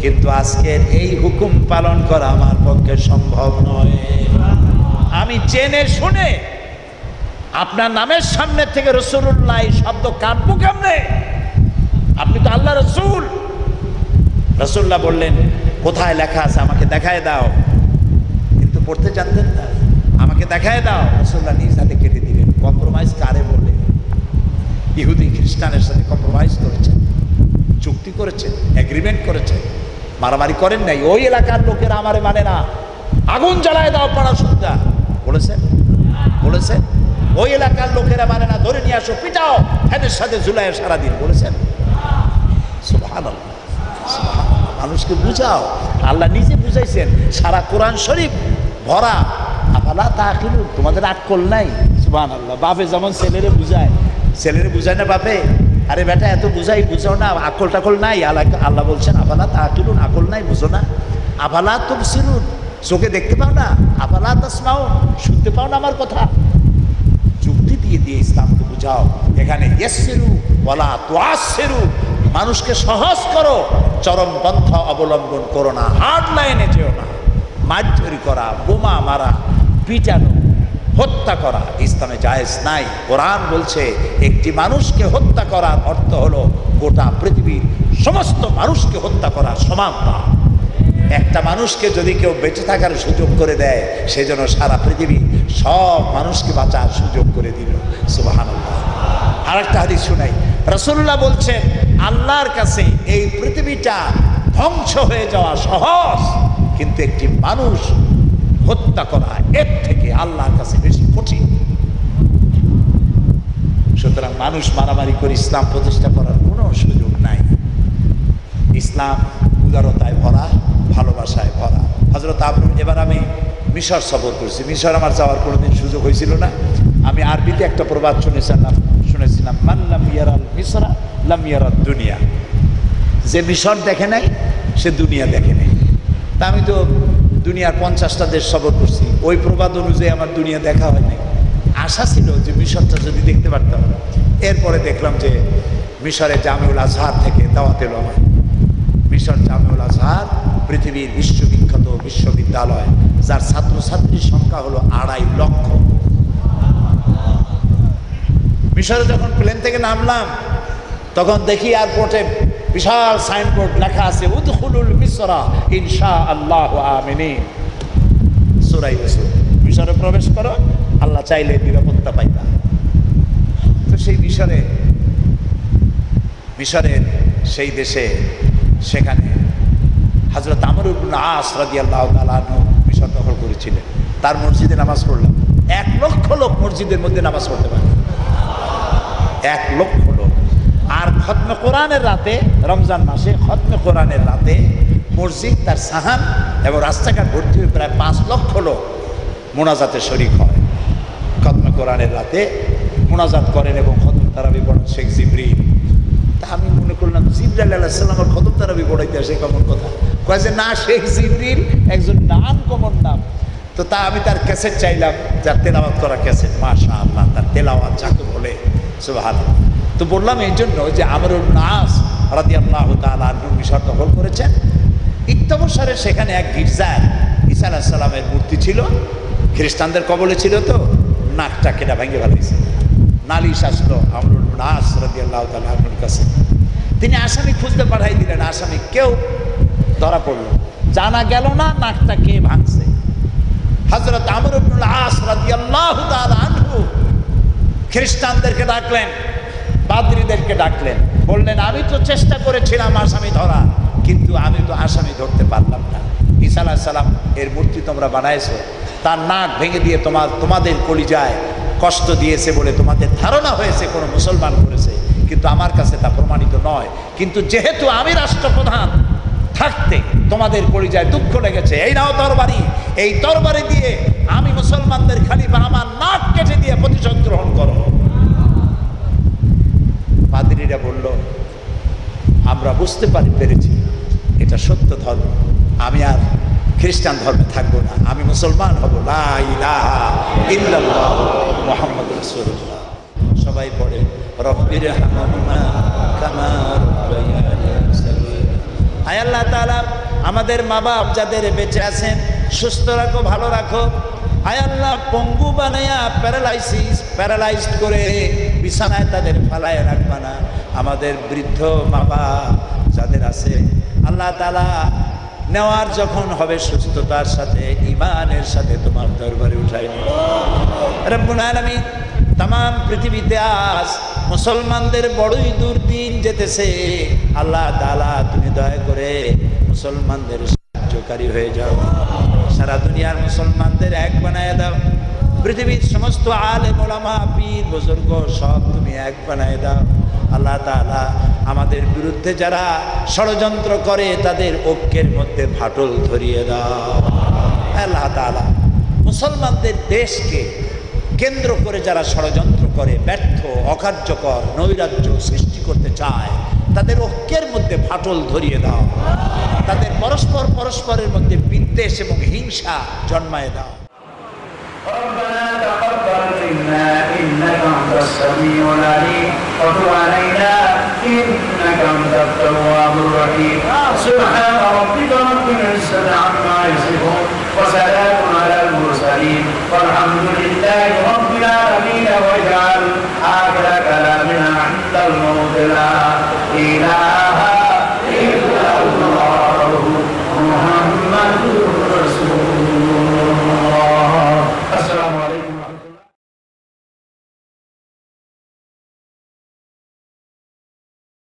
কিন্তু আজকের এই হুকুম পালন করা আমার পক্ষে সম্ভব নয়। আমি জেনে শুনে আপনার নামের সামনে থেকে রসুল্লাহ শব্দ কাটবো কেমনে? আপনি তো আল্লাহ রসুল। রসুল্লাহ বললেন, কোথায় লেখা আছে আমাকে দেখায় দাও। কিন্তু পড়তে জানতেন না। আমাকে দেখায় দাও। রসুল্লাহ নিজ হাতে কেটে কম্প্রোমাইজ কারে বলে? ইহুদি খ্রিস্টানের সাথে কম্প্রোমাইজ করেছেন চুক্তি করেছেন এগ্রিমেন্ট করেছেন মারামারি করেন নাই, ওই এলাকার লোকেরা আমারে মানে না। আগুন জ্বালায় দাও পাড়া সুদ্ধা বলেছেন বলেছেন ওই এলাকার লোকেরা মানে না, ধরে নিয়ে আসো, পিটাও ফ্যানের সাথে ঝুলায় সারাদিন বলেছেন। মানুষকে বুঝাও। আল্লাহ নিজে বুঝাইছেন, সারা কোরআন শরীফ ভরা। আপালা তা তোমাদের আটকল নাই। সুবান আল্লাহ বাপে যেমন ছেলেরে বুঝায়। ছেলেরে বুঝায় না বাপে? আরে বেটা, এত বুঝাই বুঝাও না আকল টাকল নাই। আল্লাহ আল্লাহ বলছেন আপালা তা কিনুন আকল নাই, বুঝো না। আপালা তুম সিরুন চোখে দেখতে পাও না। আপালা তাসমাও শুনতে পাও না আমার কথা। যুক্তি দিয়ে দিয়ে ইসলামকে বুঝাও। এখানে ইয়েসেরু বলা তোয়াসেরু মানুষকে সহজ করো, চরম পন্থা অবলম্বন করো না। হার্ড লাইনে যেও না। মারধরি করা, বোমা মারা, পিটানো হত্যা করা। ইসলামে জায়েজ নাই। কোরআন বলছে, একটি মানুষকে হত্যা করার অর্থ হলো, গোটা পৃথিবীর সমস্ত মানুষকে হত্যা করা সমান পাপ। একটা মানুষকে যদি কেউ বেঁচে থাকার সুযোগ করে দেয় সেজন্য সারা পৃথিবী সব মানুষকে বাঁচার সুযোগ করে দিল। সুবাহান আর একটা হাদিস শুনাই। রসুল্লাহ বলছেন, আল্লাহর কাছে এই পৃথিবীটা ধ্বংস হয়ে যাওয়া সহজ, কিন্তু একটি মানুষ হত্যা করা, এর থেকে আল্লাহর কাছে বেশি কঠিন। সুতরাং মানুষ মারামারি করে ইসলাম প্রতিষ্ঠা করার কোনো সুযোগ নাই। ইসলাম উদারতায় ভরা, ভালোবাসায় ভরা। হজরত আবরুল, এবার আমি মিশর সফর করছি। মিশর আমার যাওয়ার কোনোদিন সুযোগ হয়েছিল না। আমি আরবিতে একটা প্রবাদ শুনেছিলাম শুনেছিলাম মাল্লাম ইয়ারাল মিশরা, লাম ইয়ারাল দুনিয়া। যে মিশর দেখে নাই, সে দুনিয়া দেখে নেই। তা আমি তো দুনিয়ার পঞ্চাশটা দেশ সফর করছি। ওই প্রবাদ অনুযায়ী আমার দুনিয়া দেখা হয় নাই। আশা ছিল যে মিশরটা যদি দেখতে পারতাম। এরপরে দেখলাম যে মিশরে জামিউল আজহার থেকে দাওয়াত এলো আমার। মিশর জামিউল আজহার পৃথিবীর বিশ্ববিখ্যাত বিশ্ববিদ্যালয়, যার ছাত্রছাত্রীর সংখ্যা হলো আড়াই লক্ষ। মিশরে যখন প্লেন থেকে নামলাম, তখন দেখি এয়ারপোর্টে বিশাল সাইনবোর্ড লেখা আছে, উদখুলুল মিসরা ইনশা আল্লাহ আমিনী সুরাই ইউসুফ। মিশরে প্রবেশ করো, আল্লাহ চাইলে নিরাপত্তা পাইবা। তো সেই মিশরে মিশরের সেই দেশে, সেখানে হজরত আমর আস রাজি আল্লাহ তালু মিশর দখল করেছিলেন। তার মসজিদে নামাজ পড়লাম। এক লক্ষ লোক মসজিদের মধ্যে নামাজ পড়তে পারে। এক লক্ষ। খতমে কোরআনের রাতে, রমজান মাসে খতমে কোরআনের রাতে মসজিদ তার সাহান এবং রাস্তাঘাট ভর্তি হয়ে প্রায় পাঁচ লক্ষ লোক মোনাজাতে শরিক হয়। খতমে কোরআনের রাতে মোনাজাত করেন এবং খতম তারাবি পড়েন শেখ জিবরি তা আমি মনে করলাম জিবরাল আল্লাহ সাল্লামের খতম তারাবি পড়াইতে আসে কেমন কথা? কয় যে, না, শেখ জিবরির একজন নাম কমন নাম। তো তা আমি তার ক্যাসেট চাইলাম, যার তেলাওয়াত করা ক্যাসেট মাশা আল্লাহ তার তেলাওয়াত যাকে বলে সুবাহান তো বললাম এই জন্য যে আমরুল নাস রাদি আল্লাহ তালু মিশর দখল করেছেন। ইত্যবসরে সেখানে এক গির্জায় ঈসা আলাহ মূর্তি ছিল। খ্রিস্টানদের কবলে ছিল তো, নাকটা কেটা ভেঙে ফেলাইছে। নালিশ আসলো আমরুল নাস রাদি আল্লাহ তালুর কাছে। তিনি আসামি খুঁজতে পাঠাই দিলেন, আসামি কেউ? ধরা পড়ল। জানা গেল না নাকটা কে ভাঙছে। হজরত আমর ইবনুল আস তাআলা আনহু খ্রিস্টানদেরকে ডাকলেন পাদ্রীদেরকে ডাকলেন। বললেন, আমি তো চেষ্টা করেছিলাম আসামি ধরা কিন্তু আমি তো আসামি ধরতে পারলাম না। ঈসা আলাহ সালাম এর মূর্তি তোমরা বানাইছো। তার নাক ভেঙে দিয়ে তোমার, তোমাদের কলিজায় কষ্ট দিয়েছে বলে তোমাদের ধারণা হয়েছে, কোনো মুসলমান করেছে। কিন্তু আমার কাছে তা প্রমাণিত নয়। কিন্তু যেহেতু আমি রাষ্ট্রপ্রধান, থাকতে তোমাদের পরিচয় দুঃখ লেগেছে। এই নাও তরবারি। এই তরবারি দিয়ে আমি মুসলমানদের খালিফা আমার নাক কেটে দিয়ে প্রতিশোধ গ্রহণ করো পাদ্রীরা বলল, আমরা বুঝতে পারি, পেরেছি। এটা সত্য ধর্ম। আমি আর খ্রিস্টান ধর্মে থাকব না। আমি মুসলমান হব। মোহাম্মদ সবাই পড়ে রব্বির। আয় আল্লাহ তাআলা, আমাদের মা বাপ যাদের বেঁচে আছেন, সুস্থ রাখো, ভালো রাখো। আয় আল্লাহ, পঙ্গু বানাইয়া প্যারালাইসিস প্যারালাইজড করে বিছানায় তাদের ফালায় রাখবা না। আমাদের বৃদ্ধ বাবা যাদের আছে, আল্লাহ তাআলা নেওয়ার যখন হবে সুস্থতার সাথে ইমানের সাথে তোমার দরবারে উঠাই রব্বুল আলামিন তাম পৃথিবীতে আজ মুসলমানদের বড়ই দুর্দিন যেতেছে। আল্লাহ তালা তুমি দয়া করে মুসলমানদের সাহায্যকারী হয়ে যাও। সারা দুনিয়ার মুসলমানদের এক বানায় দাও। পৃথিবীর সমস্ত আলে মোলামা পীর, বুজুর্গ, সব তুমি এক বানায় দাও। আল্লাহ তালা আমাদের বিরুদ্ধে যারা ষড়যন্ত্র করে, তাদের ঐক্যের মধ্যে ফাটল ধরিয়ে দাও। আল্লাহ তালা মুসলমানদের দেশকে কেন্দ্র করে যারা ষড়যন্ত্র করে, ব্যর্থ, অকার্যকর, নৈরাজ্য সৃষ্টি করতে চায় তাদের ঐক্যের মধ্যে ফাটল ধরিয়ে দাও তাদের পরস্পর পরস্পরের মধ্যে বিদ্বেষ এবং হিংসা জন্মায় দাও ربنا تقبل منا انك انت السميع العليم وتب علينا انك انت التواب الرحيم سبحان ربك رب العزه عما يصفون وسلام على المرسلين والحمد لله رب العالمين واجعل اخر كلامنا عند الموت لا Navidad.